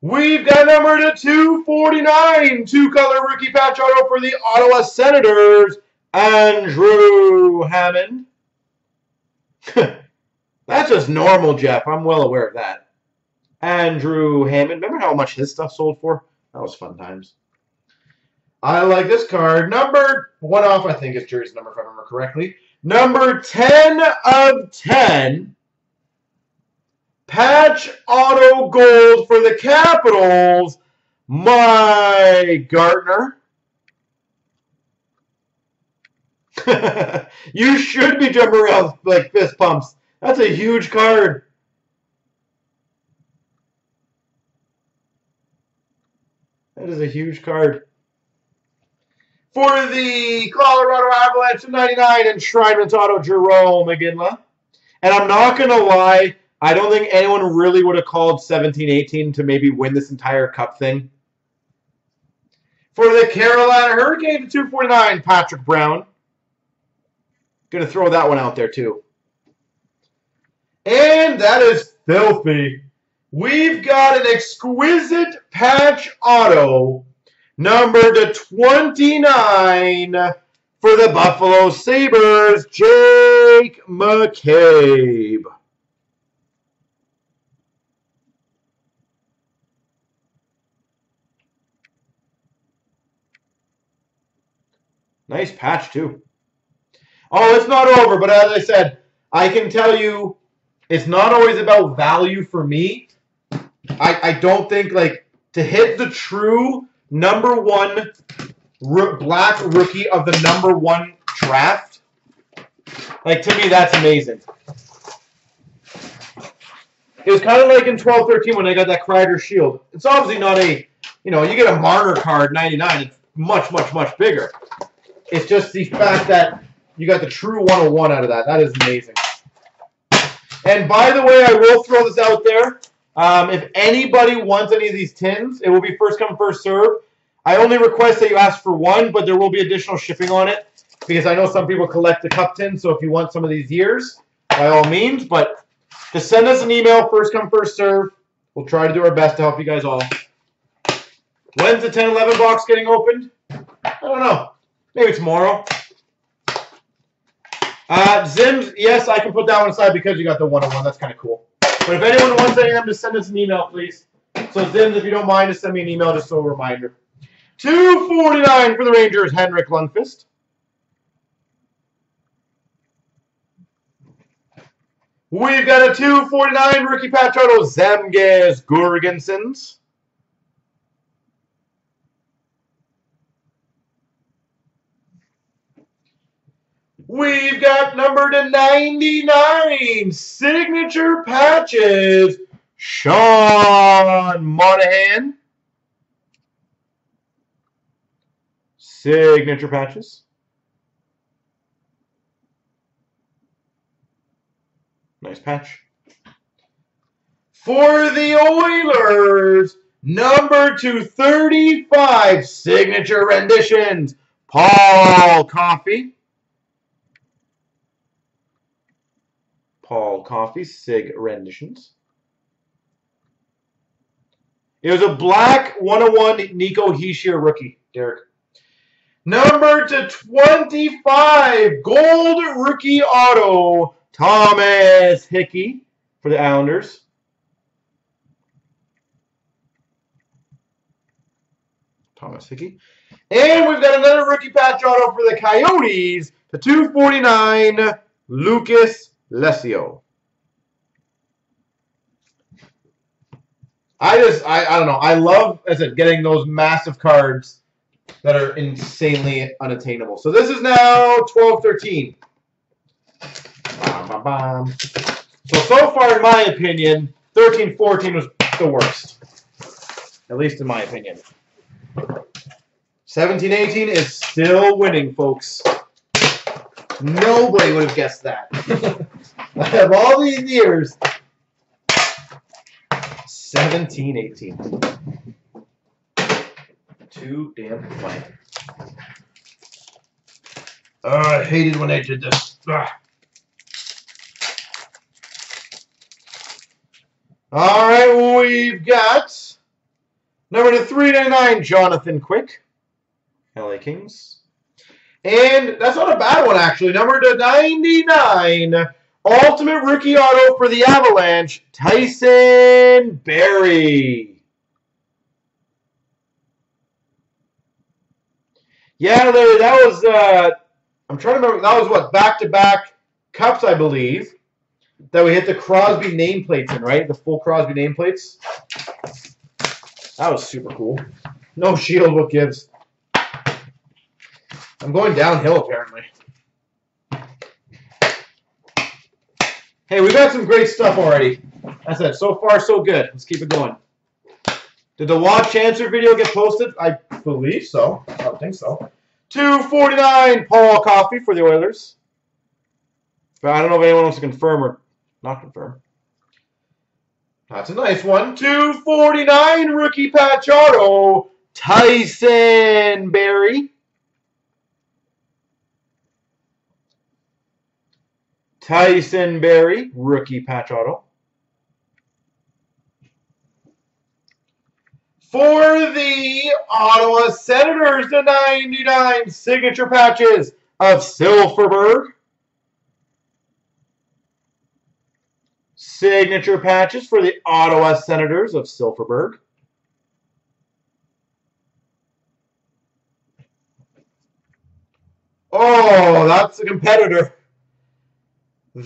We've got number to 249, two-color rookie patch auto for the Ottawa Senators, Andrew Hammond. That's just normal, Jeff. I'm well aware of that. Andrew Hammond. Remember how much his stuff sold for? That was fun times. I like this card. Number one off, I think, is jersey number, if I remember correctly. Number 10 of 10. Patch auto gold for the Capitals. Mike Gartner. you should be jumping around like fist pumps. That's a huge card. That is a huge card. For the Colorado Avalanche 99 enshrinement auto, Jarome Iginla. And I'm not going to lie, I don't think anyone really would have called 17-18 to maybe win this entire cup thing. For the Carolina Hurricanes 249, Patrick Brown. Going to throw that one out there too. And that is filthy. We've got an exquisite patch auto, number to 29 for the Buffalo Sabres, Jake McCabe. Nice patch, too. Oh, it's not over, but as I said, I can tell you it's not always about value for me. I, I don't think, like, to hit the true number one black rookie of the number one draft, like, to me, that's amazing. It was kind of like in 12-13 when I got that Kreider Shield. It's obviously not a, you know, you get a Marner card, 99, it's much, much, much bigger. It's just the fact that you got the true 101 out of that. That is amazing. And by the way, I will throw this out there. Um, if anybody wants any of these tins, it will be first come, first serve. I only request that you ask for one, but there will be additional shipping on it because I know some people collect the cup tins. So if you want some of these years, by all means. But just send us an email, first come, first serve. We'll try to do our best to help you guys all. When's the 10-11 box getting opened? I don't know. Maybe tomorrow. Uh, Zims, yes, I can put that one aside because you got the one-on-one. That's kind of cool. But if anyone wants any of them, just send us an email, please. So Zims, if you don't mind, just send me an email just so a reminder. 249 for the Rangers, Henrik Lundqvist. We've got a 249 rookie patch auto, Girgensons. We've got number to 99 signature patches, Sean Monahan. Signature patches. Nice patch. For the Oilers, number 235, signature renditions, Paul Coffey. Paul Coffey, Sig renditions. It was a black 101 Nico Hischier rookie, Derek. Number to 25, gold rookie auto, Thomas Hickey for the Islanders. Thomas Hickey. And we've got another rookie patch auto for the Coyotes to 249, Lucas Lesio. I just, I, I don't know. I love, as I said, getting those massive cards that are insanely unattainable. So this is now 12-13. So, so far, in my opinion, 13-14 was the worst. At least in my opinion. 17-18 is still winning, folks. Nobody would have guessed that. I have all these years. 17-18. Too damn funny. Oh, I hated when I did this. Ugh. All right, we've got number to 399, Jonathan Quick, LA Kings. And that's not a bad one, actually. Number to 99, Ultimate Rookie Auto for the Avalanche, Tyson Barrie. Yeah, Larry, that was, uh, I'm trying to remember, that was what, back-to-back cups, I believe that we hit the Crosby nameplates in, right? The full Crosby nameplates. That was super cool. No shield, what gives? I'm going downhill, apparently. Hey, we've got some great stuff already. I said, so far, so good. Let's keep it going. Did the Watch Answer video get posted? I believe so. I don't think so. 249 Paul Coffey for the Oilers. But I don't know if anyone wants to confirm or not confirm. That's a nice one. 249 rookie patch auto, Tyson Barrie. Tyson Barrie, rookie patch auto. For the Ottawa Senators, the 99 signature patches of Silfverberg. Signature patches for the Ottawa Senators of Silfverberg. Oh, that's a competitor.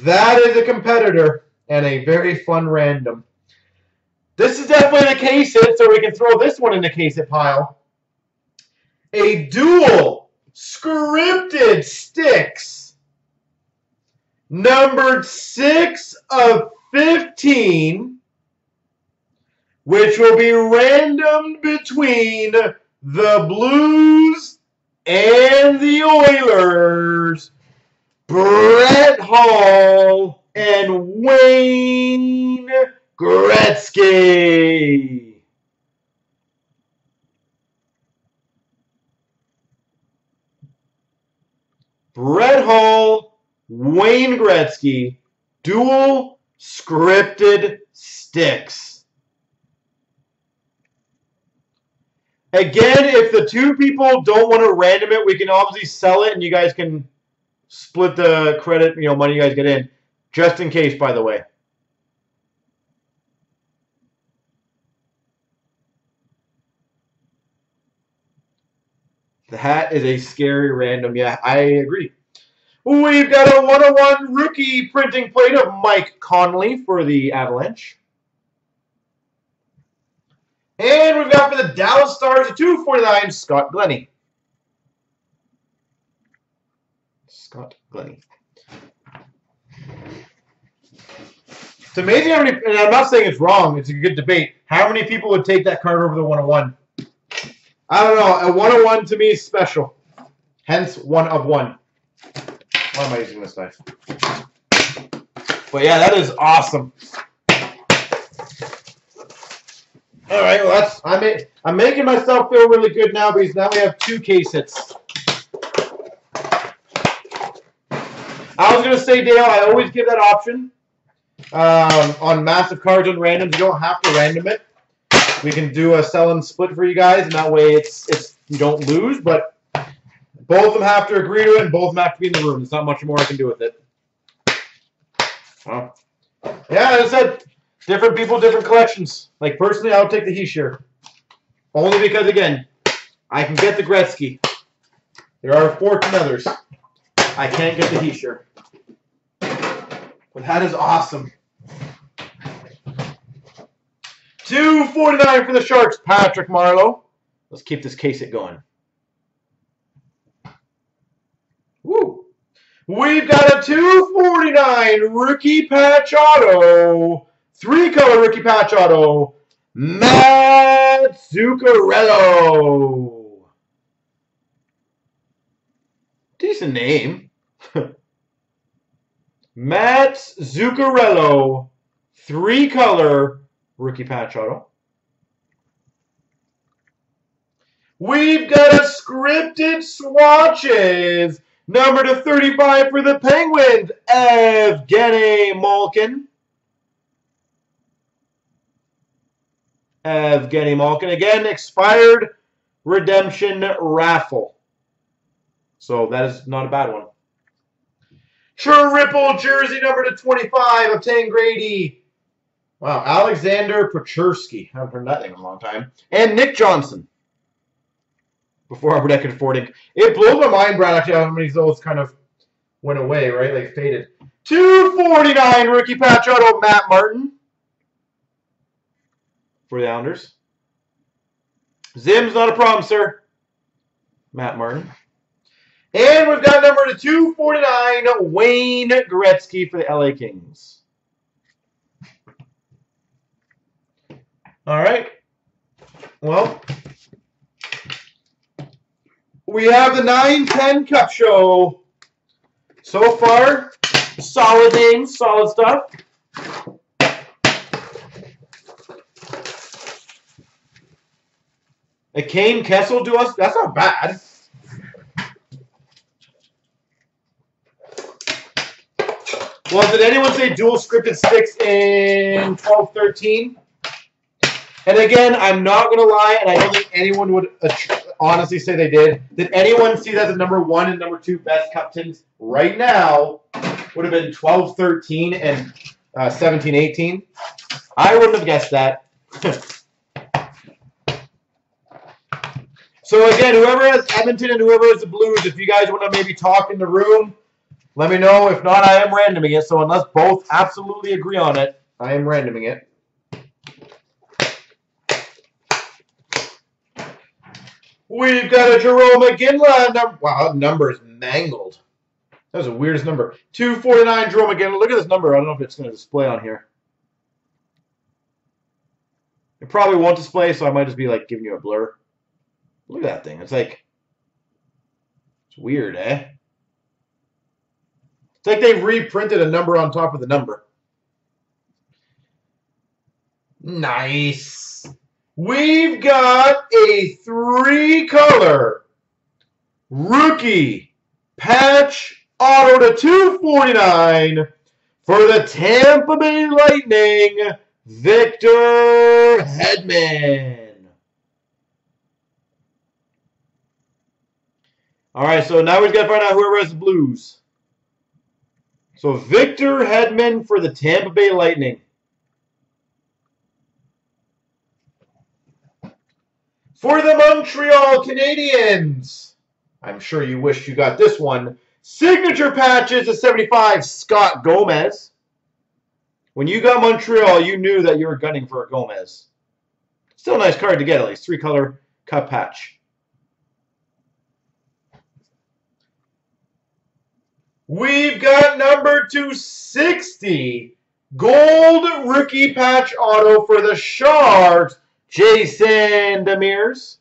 That is a competitor and a very fun random. This is definitely the case it, so we can throw this one in the case it pile. A dual scripted sticks. Numbered 6 of 15, which will be random between the Blues and the Oilers. Brett Hull and Wayne Gretzky. Brett Hull, Wayne Gretzky, dual scripted sticks. Again, if the two people don't want to random it, we can obviously sell it and you guys can split the credit, you know, money you guys get in. Just in case, by the way. The hat is a scary random. Yeah, I agree. We've got a 101 rookie printing plate of Mike Conley for the Avalanche. And we've got for the Dallas Stars a 249 Scott Glennie. Scott Glennie. It's amazing how many, and I'm not saying it's wrong, it's a good debate. How many people would take that card over the 101? I don't know. A 101 to me is special. Hence, one of one. Why am I using this knife? But yeah, that is awesome. All right, well that's I'm I'm making myself feel really good now because now we have two case hits. I was gonna say, Dale, I always give that option um, on massive cards and randoms. You don't have to random it. We can do a sell and split for you guys, and that way it's it's you don't lose. But both of them have to agree to it, and both of them have to be in the room. There's not much more I can do with it. Yeah, as I said, different people, different collections. Like personally, I would take the Hischier. Only because again, I can get the Gretzky. There are 14 others. I can't get the Hischier. But that is awesome. 249 for the Sharks, Patrick Marleau. Let's keep this case it going. Woo. We've got a 249 rookie patch auto. Three color rookie patch auto. Matt Zuccarello. Decent name. Matt Zuccarello. Three color rookie patch auto. We've got a scripted swatches. Number to 35 for the Penguins, Evgeny Malkin. Evgeny Malkin. Again, expired redemption raffle. So that is not a bad one. Triple jersey number to 25 of Grady. Wow, Alexander Pechurskiy. I haven't heard that name in a long time. And Nick Johnson before Upper Deck affording. It blew my mind, Brad, actually, how many of those kind of went away, right? Like faded. 249 rookie patch auto, Matt Martin for the Islanders. Zim's not a problem, sir. Matt Martin. And we've got number to 249, Wayne Gretzky for the LA Kings. All right. Well, we have the 9-10 Cup Show. So far, solid names, solid stuff. A Kane Kessel to us, that's not bad. Well, did anyone say dual scripted sticks in 12-13? And again, I'm not going to lie, and I don't think anyone would honestly say they did. Did anyone see that the number one and number two best captains right now would have been 12 13 and uh, 17 18? I wouldn't have guessed that. so again, whoever has Edmonton and whoever has the Blues, if you guys want to maybe talk in the room, let me know. If not, I am randoming it. So unless both absolutely agree on it, I am randoming it. We've got a Jarome Iginla. number. wow, that number is mangled. That was the weirdest number. 249 Jarome Iginla. Look at this number. I don't know if it's going to display on here. It probably won't display, so I might just be like giving you a blur. Look at that thing. It's like, it's weird, eh? It's like they reprinted a number on top of the number. Nice. We've got a three-color rookie patch auto to 249 for the Tampa Bay Lightning, Victor Hedman. All right, so now we've got to find out whoever has the Blues. So Victor Hedman for the Tampa Bay Lightning. For the Montreal Canadiens, I'm sure you wish you got this one. Signature patches of 75, Scott Gomez. When you got Montreal, you knew that you were gunning for a Gomez. Still a nice card to get at least. Three color cut patch. We've got number 260. Gold rookie patch auto for the Sharks. Jason Demers.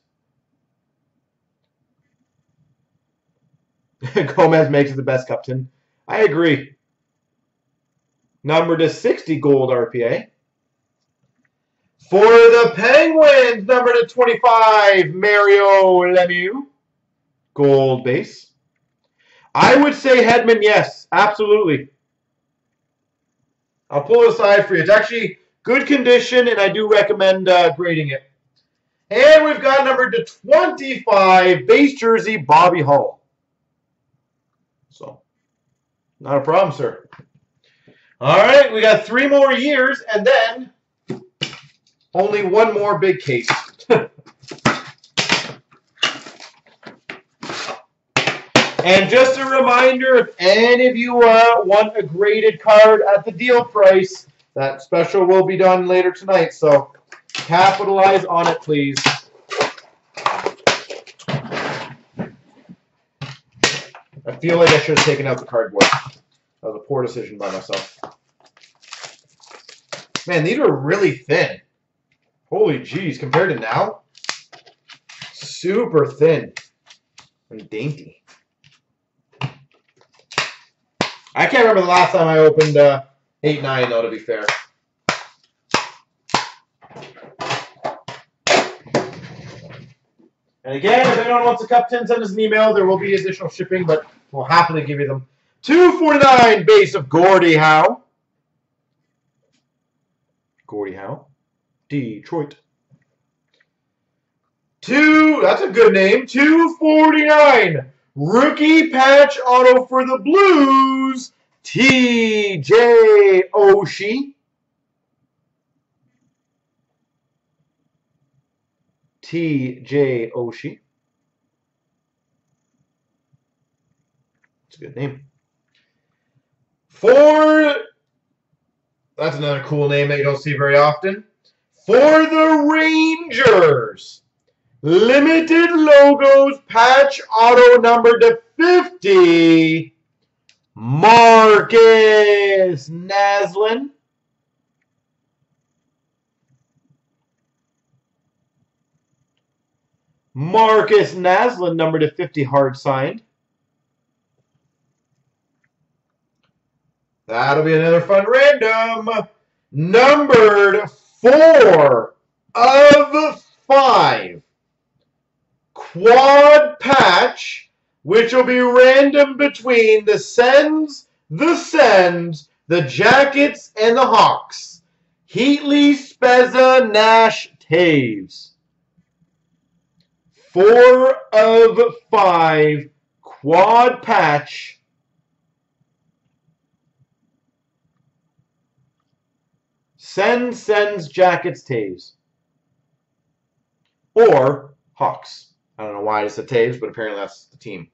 Gomez makes it the best captain. I agree. Number to 60 gold RPA. For the Penguins, number to 25, Mario Lemieux. Gold base. I would say Hedman, yes, absolutely. I'll pull it aside for you. It's actually good condition, and I do recommend uh, grading it. And we've got number to 25, base jersey, Bobby Hull. So, not a problem, sir. All right, we got three more years, and then only one more big case. and just a reminder, if any of you uh, want a graded card at the deal price, that special will be done later tonight. So capitalize on it, please. I feel like I should have taken out the cardboard. That was a poor decision by myself. Man, these are really thin. Holy jeez, compared to now, super thin and dainty. I can't remember the last time I opened uh, 8-9, though, to be fair. And again, if anyone wants a cup 10, send us an email. There will be additional shipping, but we'll happily give you them. 249 base of Gordie Howe. Gordie Howe. Detroit. Two, that's a good name. 249. Rookie patch auto for the Blues. T.J. Oshie. T.J. Oshie. It's a good name. For, that's another cool name that you don't see very often. For the Rangers, limited logos patch auto number to 50, Markus Naslund. Markus Naslund, number to 50, hard signed. That'll be another fun random. Numbered four of five. Quad patch, which will be random between the Sens, the Sens, the Jackets, and the Hawks. Heatley, Spezza, Nash, Toews. Four of five quad patch. Sens, sends, Jackets, Toews. Or Hawks. I don't know why it's the Toews, but apparently that's the team.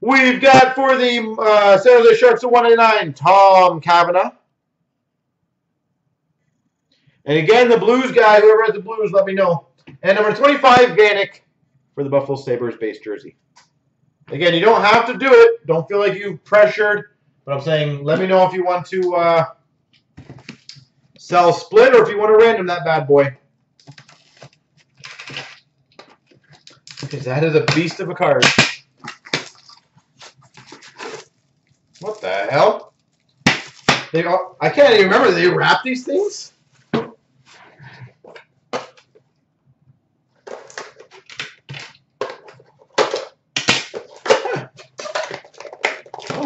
We've got for the uh, San Jose Sharks at 189, Tom Cavanagh. And again, the Blues guy, whoever has the Blues, let me know. And number 25, Vanek for the Buffalo Sabres base jersey. Again, you don't have to do it. Don't feel like you pressured. But I'm saying, let me know if you want to uh, sell split or if you want to random that bad boy. That is a beast of a card. What the hell? They, I can't even remember. They wrap these things?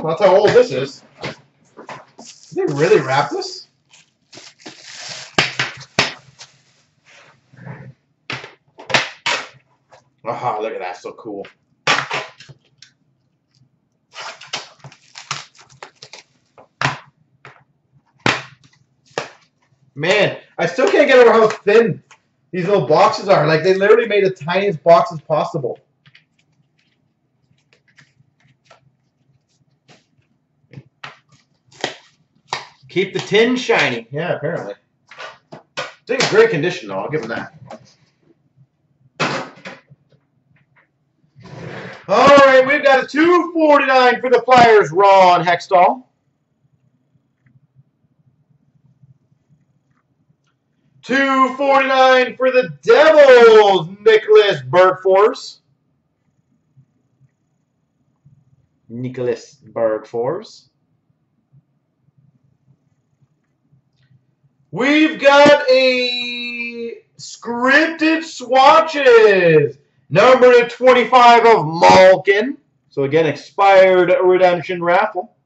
That's how old this is. Did they really wrap this? look at that, so cool. Man, I still can't get over how thin these little boxes are. Like, they literally made the tiniest boxes possible. Keep the tin shiny. Yeah, apparently. It's in great condition, though. I'll give them that. All right, we've got a 249 for the Flyers, Ron Hextall. Two forty nine for the Devils, Niclas Bergfors. Niclas Bergfors. We've got a scripted swatches. Number 25 of Malkin. So again, expired redemption raffle.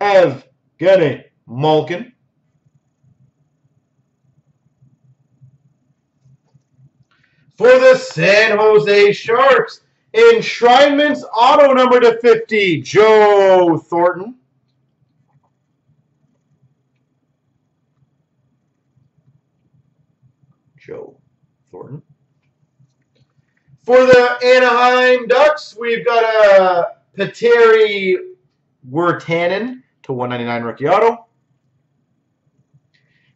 Ev Evgeny Malkin. For the San Jose Sharks, enshrinements auto number to 50, Joe Thornton. Joe Thornton. For the Anaheim Ducks, we've got a Pateri Virtanen to 199 rookie auto.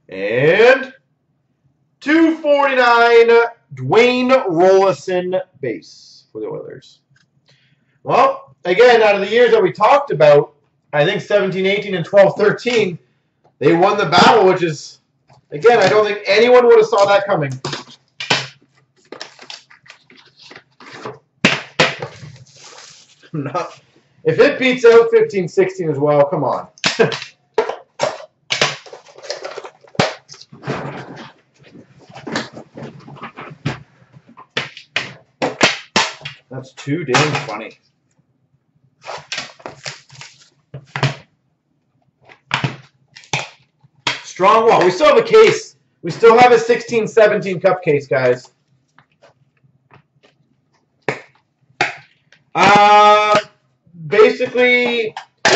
And 249 Dwayne Roloson base for the Oilers. Well, again, out of the years that we talked about, I think 17, 18, and 12, 13, they won the battle, which is, again, I don't think anyone would have saw that coming. Not, if it beats out 15, 16 as well, come on. That's too damn funny. Strong wall. We still have a case. We still have a 16-17 cup case, guys. Uh, basically,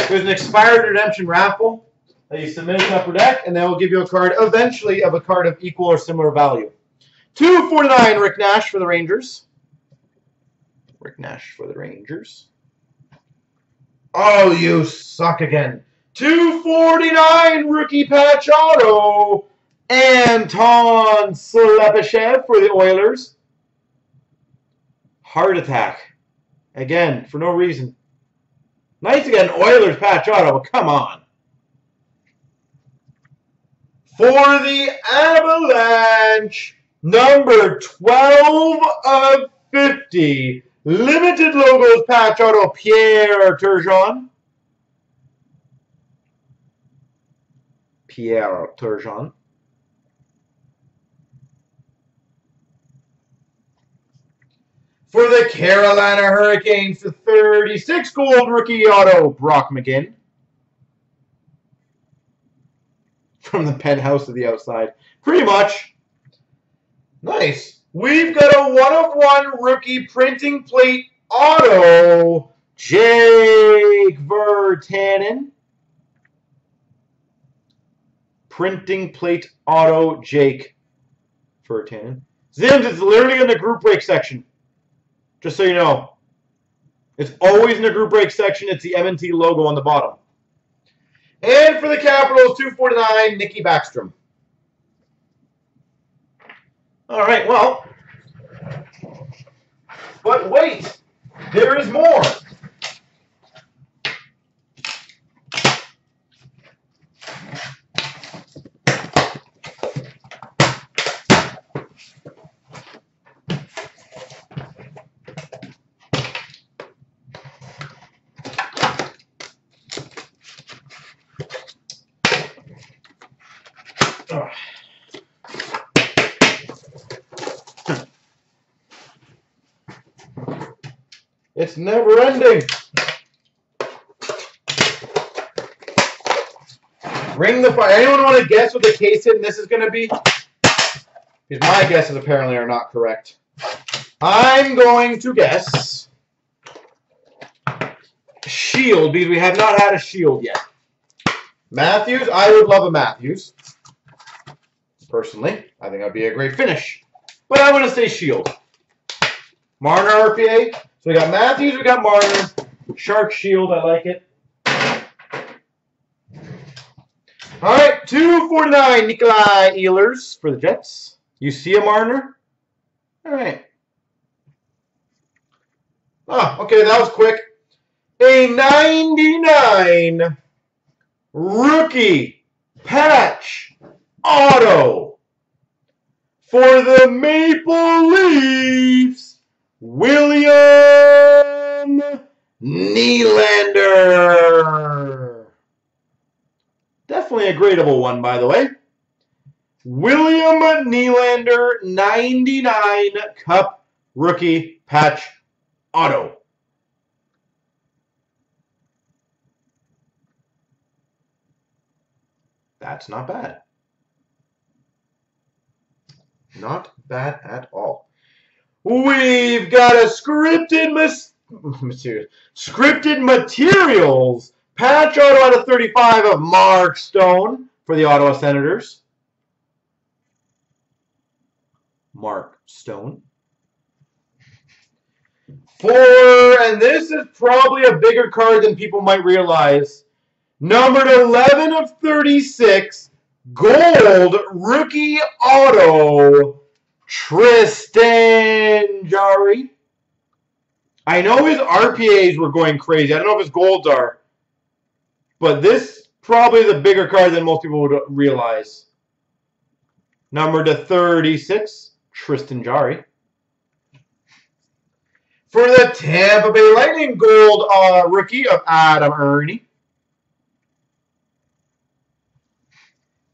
there's an expired redemption raffle that you submit to Upper Deck, and they will give you a card eventually of a card of equal or similar value. 249 Rick Nash for the Rangers. Rick Nash for the Rangers. Oh, you suck again. 249 rookie patch auto. Anton Slepyshev for the Oilers. Heart attack. Again, for no reason. Nice to get an Oilers patch auto, but come on. For the Avalanche, number 12 of 50, limited logos patch auto, Pierre Turgeon. Pierre Turgeon. For the Carolina Hurricanes, the 36 gold rookie auto, Brock McGinn. From the penthouse to the outside. Pretty much. Nice. We've got a one-of-one rookie printing plate auto, Jake Virtanen. Printing plate auto, Jake Virtanen. Zims, it's literally in the group break section. Just so you know. It's always in the group break section. It's the M&T logo on the bottom. And for the Capitals, 249, Nikki Backstrom. All right, well. But wait, there is more. Never ending. Ring the fire. Anyone want to guess what the case in this is going to be? Because my guesses apparently are not correct. I'm going to guess shield because we have not had a shield yet. Matthews, I would love a Matthews. Personally, I think that'd be a great finish. But I'm going to say shield. Marner RPA. So we got Matthews, we got Marner. Shark shield, I like it. All right, 249 Nikolai Ehlers for the Jets. You see a Marner? All right. Oh, okay, that was quick. A 99 rookie patch auto for the Maple Leafs, William Nylander. Definitely a gradable one, by the way. William Nylander, 99 Cup rookie patch auto. That's not bad. Not bad at all. We've got a scripted mas- material, scripted materials patch auto out of 35 of Mark Stone for the Ottawa Senators. Mark Stone. Four, and this is probably a bigger card than people might realize. Numbered 11 of 36, gold rookie auto, Tristan Jarry. I know his RPAs were going crazy. I don't know if his golds are. But this probably is a bigger card than most people would realize. Number to 36, Tristan Jarry. For the Tampa Bay Lightning, gold uh, rookie of Adam Erne.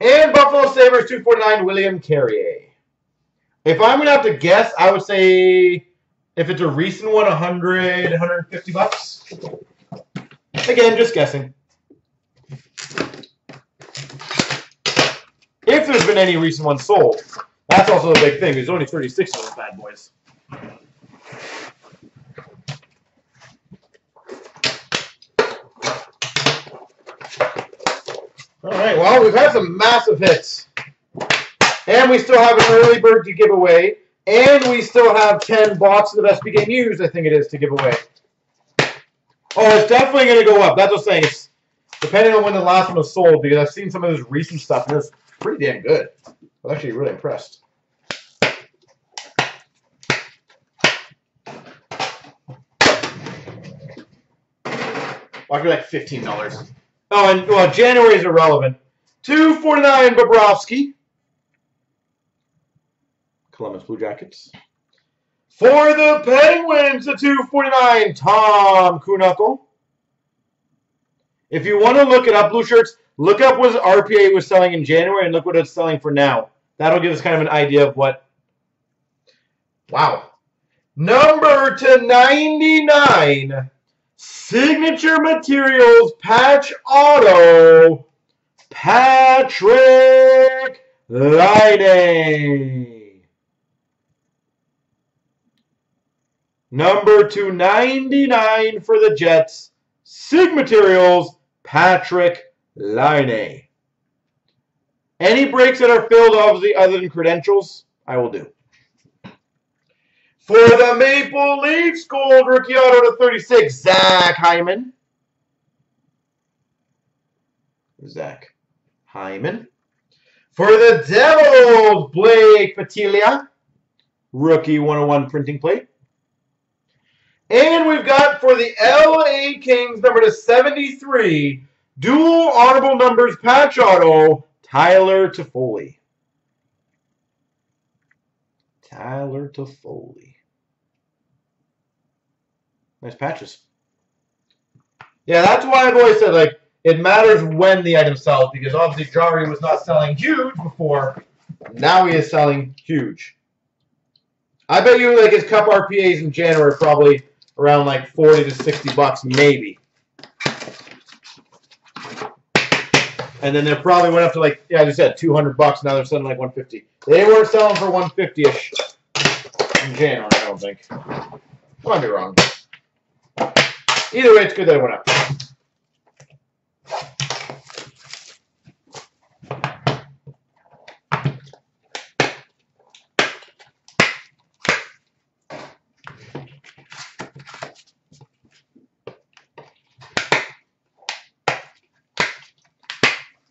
And Buffalo Sabres 249, William Carrier. If I'm going to have to guess, I would say if it's a recent one, 100, 150 bucks. Again, just guessing. If there's been any recent ones sold. That's also a big thing. There's only 36 of those bad boys. All right, well, we've had some massive hits. And we still have an early bird to give away. And we still have 10 boxes of SP Game Used, I think it is, to give away. Oh, it's definitely going to go up. That's what I'm saying. It's depending on when the last one was sold, because I've seen some of this recent stuff, and it's pretty damn good. I'm actually really impressed. I'll give like $15. Oh, and well, January is irrelevant. 249 Bobrovsky. Columbus Blue Jackets. For the Penguins, the 249, Tom Kuhnhackl. If you want to look it up, Blue Shirts, look up what RPA was selling in January and look what it's selling for now. That'll give us kind of an idea of what. Wow. Number to 99. Signature Materials Patch Auto. Patrik Laine. Number 299 for the Jets. Sig Materials, Patrik Laine. Any breaks that are filled, obviously, other than credentials, I will do. For the Maple Leafs, gold rookie auto to 36, Zach Hyman. Zach Hyman. For the Devils, Blake Pietila, rookie 101 printing plate. And we've got for the LA Kings, number to 73, dual honorable numbers patch auto, Tyler Toffoli. Tyler Toffoli. Nice patches. Yeah, that's why I've always said, like, it matters when the item sells, because obviously Jarry was not selling huge before. Now he is selling huge. I bet you, like, his cup RPAs in January probably around like 40 to 60 bucks, maybe. And then they probably went up to like, yeah, I just said 200 bucks. Now they're selling like 150. They weren't selling for 150-ish in January, I don't think. I might be wrong. Either way, it's good that it went up.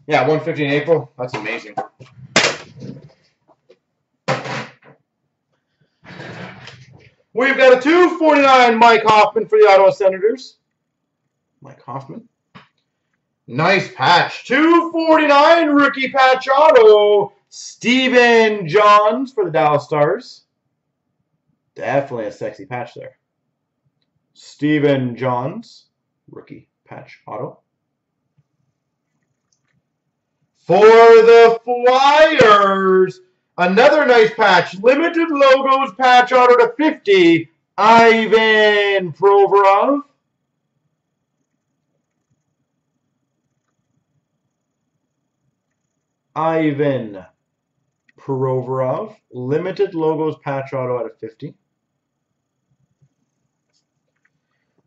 Yeah, 150 in April. That's amazing. We've got a 249 Mike Hoffman for the Ottawa Senators. Mike Hoffman. Nice patch. 249 rookie patch auto. Stephen Johns for the Dallas Stars. Definitely a sexy patch there. Stephen Johns, rookie patch auto. For the Flyers, another nice patch. Limited logos patch auto to 50. Ivan Provorov. Ivan Provorov. Limited logos patch auto out of 50.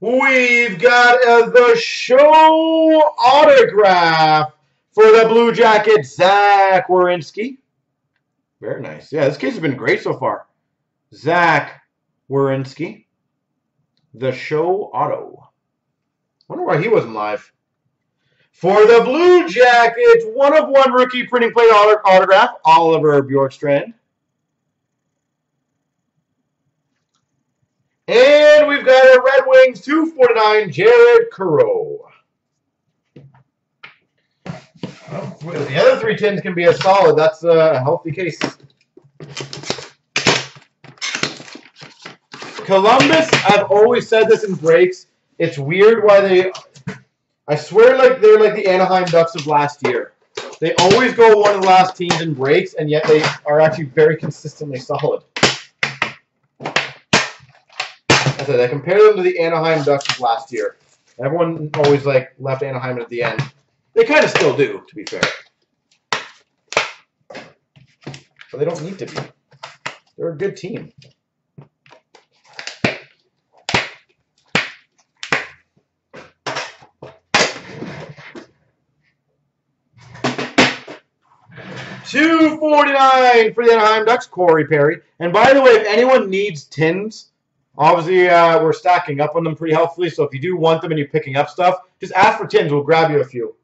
We've got uh, the show autograph for the Blue Jackets, Zach Werenski. Very nice. Yeah, this case has been great so far. Zach Werenski. The show auto. wonder why he wasn't live. For the Blue Jackets, one of one rookie printing plate autograph, Oliver Bjorkstrand. And we've got a Red Wings 249, Jared Coreau. The other three tins can be a solid. That's a healthy case. Columbus, I've always said this in breaks. It's weird why they I swear like they're like the Anaheim Ducks of last year. They always go one of the last teams in breaks, and yet they are actually very consistently solid. I said I compare them to the Anaheim Ducks of last year. Everyone always like left Anaheim at the end. They kind of still do, to be fair. But they don't need to be. They're a good team. Two forty nine for the Anaheim Ducks, Corey Perry. And by the way, if anyone needs tins, obviously uh, we're stacking up on them pretty healthily. So if you do want them and you're picking up stuff, just ask for tins. We'll grab you a few.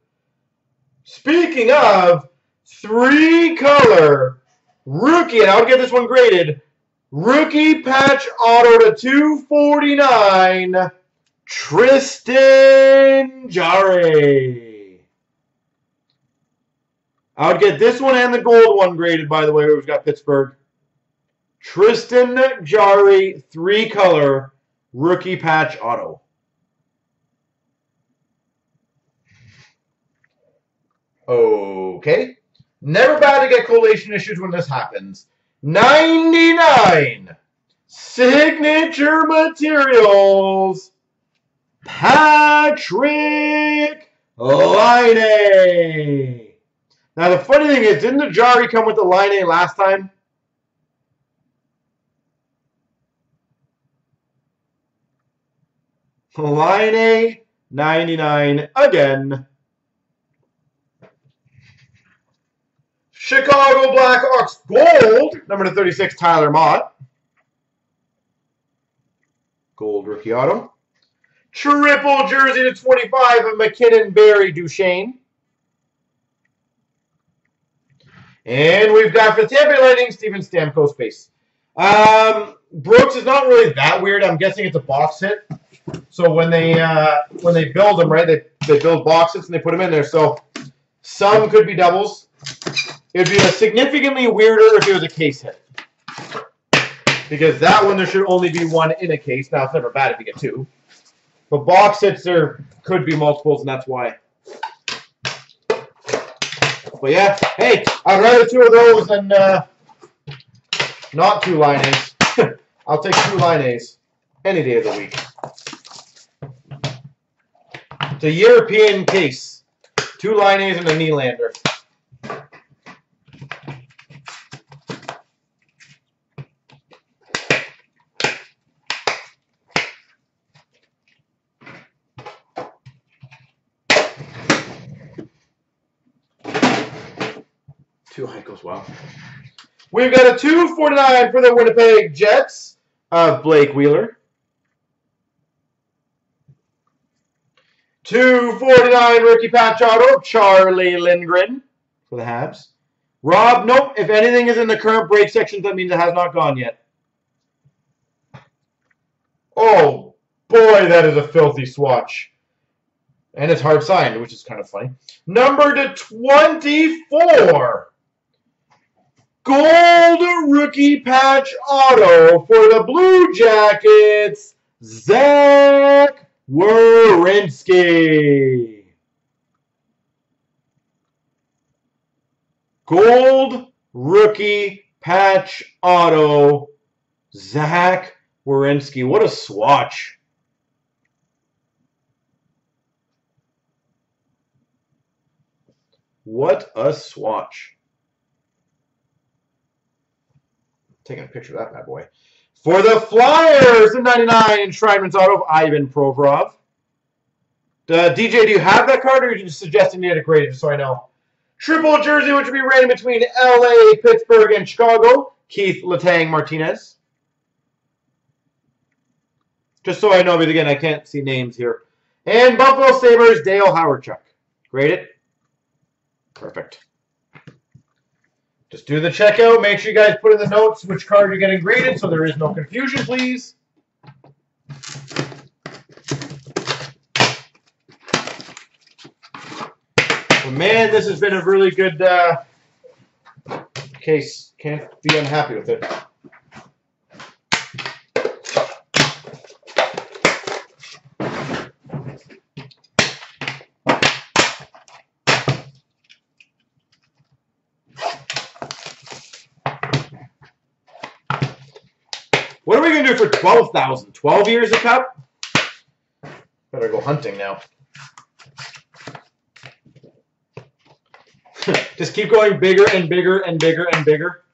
Speaking of three color rookie, and I'll get this one graded. Rookie patch auto to 249, Tristan Jarry. I would get this one and the gold one graded, by the way, we've got Pittsburgh. Tristan Jarry, three color, rookie patch auto. Okay. Never bad to get collation issues when this happens. 99 signature materials. Patrik Laine. Now the funny thing is, didn't the Jarry come with the Laine last time? Laine 99 again. Chicago Blackhawks gold, number 36, Tyler Motte. Gold rookie auto. Triple jersey to 25 of MacKinnon, Barrie, Duchene. And we've got for the Tampa Lightning, Steven Stamkos base. Um, Brooks is not really that weird. I'm guessing it's a box hit. So when they uh, when they build them, right, they, they build boxes and they put them in there. So some could be doubles. It would be a significantly weirder if it was a case hit. Because that one, there should only be one in a case. Now, it's never bad if you get two. But box hits, there could be multiples, and that's why. But yeah, hey, I'd rather two of those than uh, not two Laines. I'll take two Laines any day of the week. It's a European case. Two Laines and a Nylander. Heichels. We've got a 249 for the Winnipeg Jets of Blake Wheeler. 249 rookie patch auto, Charlie Lindgren for the Habs. Rob, nope. If anything is in the current break section, that means it has not gone yet. Oh, boy, that is a filthy swatch. And it's hard signed, which is kind of funny. Number to 24. Gold rookie patch auto for the Blue Jackets, Zach Werenski. Gold rookie patch auto, Zach Werenski. What a swatch. What a swatch. Taking a picture of that bad boy. For the Flyers, the 99 enshrinements auto of Ivan Provorov. Uh, DJ, do you have that card, or are you just suggesting you get it graded, just so I know? Triple jersey, which would be random between LA, Pittsburgh, and Chicago. Keith Letang Martinez. Just so I know, but again, I can't see names here. And Buffalo Sabres, Dale Hawerchuk. Grade it. Perfect. Just do the checkout. Make sure you guys put in the notes which card you're getting graded so there is no confusion, please. Man, this has been a really good uh, case. Can't be unhappy with it. What are we going to do for 12,000? 12 years a cup? Better go hunting now. Just keep going bigger and bigger and bigger and bigger.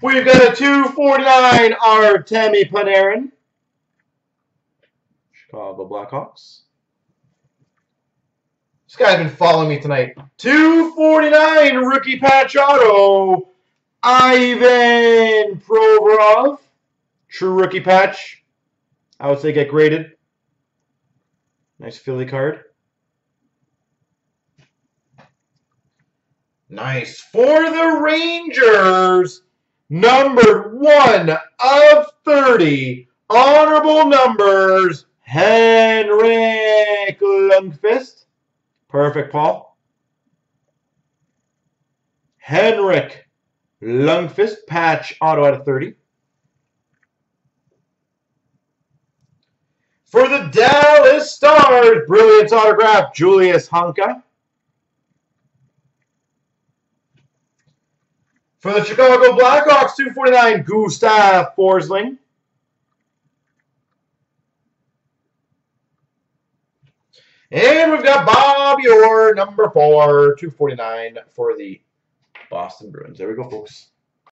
We've got a 249 Artemi Panarin. Chicago Blackhawks. This guy's been following me tonight. 249 rookie patch auto. Ivan Provorov. True rookie patch. I would say get graded. Nice Philly card. Nice. For the Rangers, numbered 1 of 30. Honorable numbers, Henrik Lundqvist. Perfect, Paul. Henrik Lundqvist, patch auto out of 30. For the Dallas Stars, brilliant autograph, Julius Honka. For the Chicago Blackhawks, 249, Gustav Forsling. And we've got Bobby Orr number four, 249 for the Boston Bruins. There we go, folks.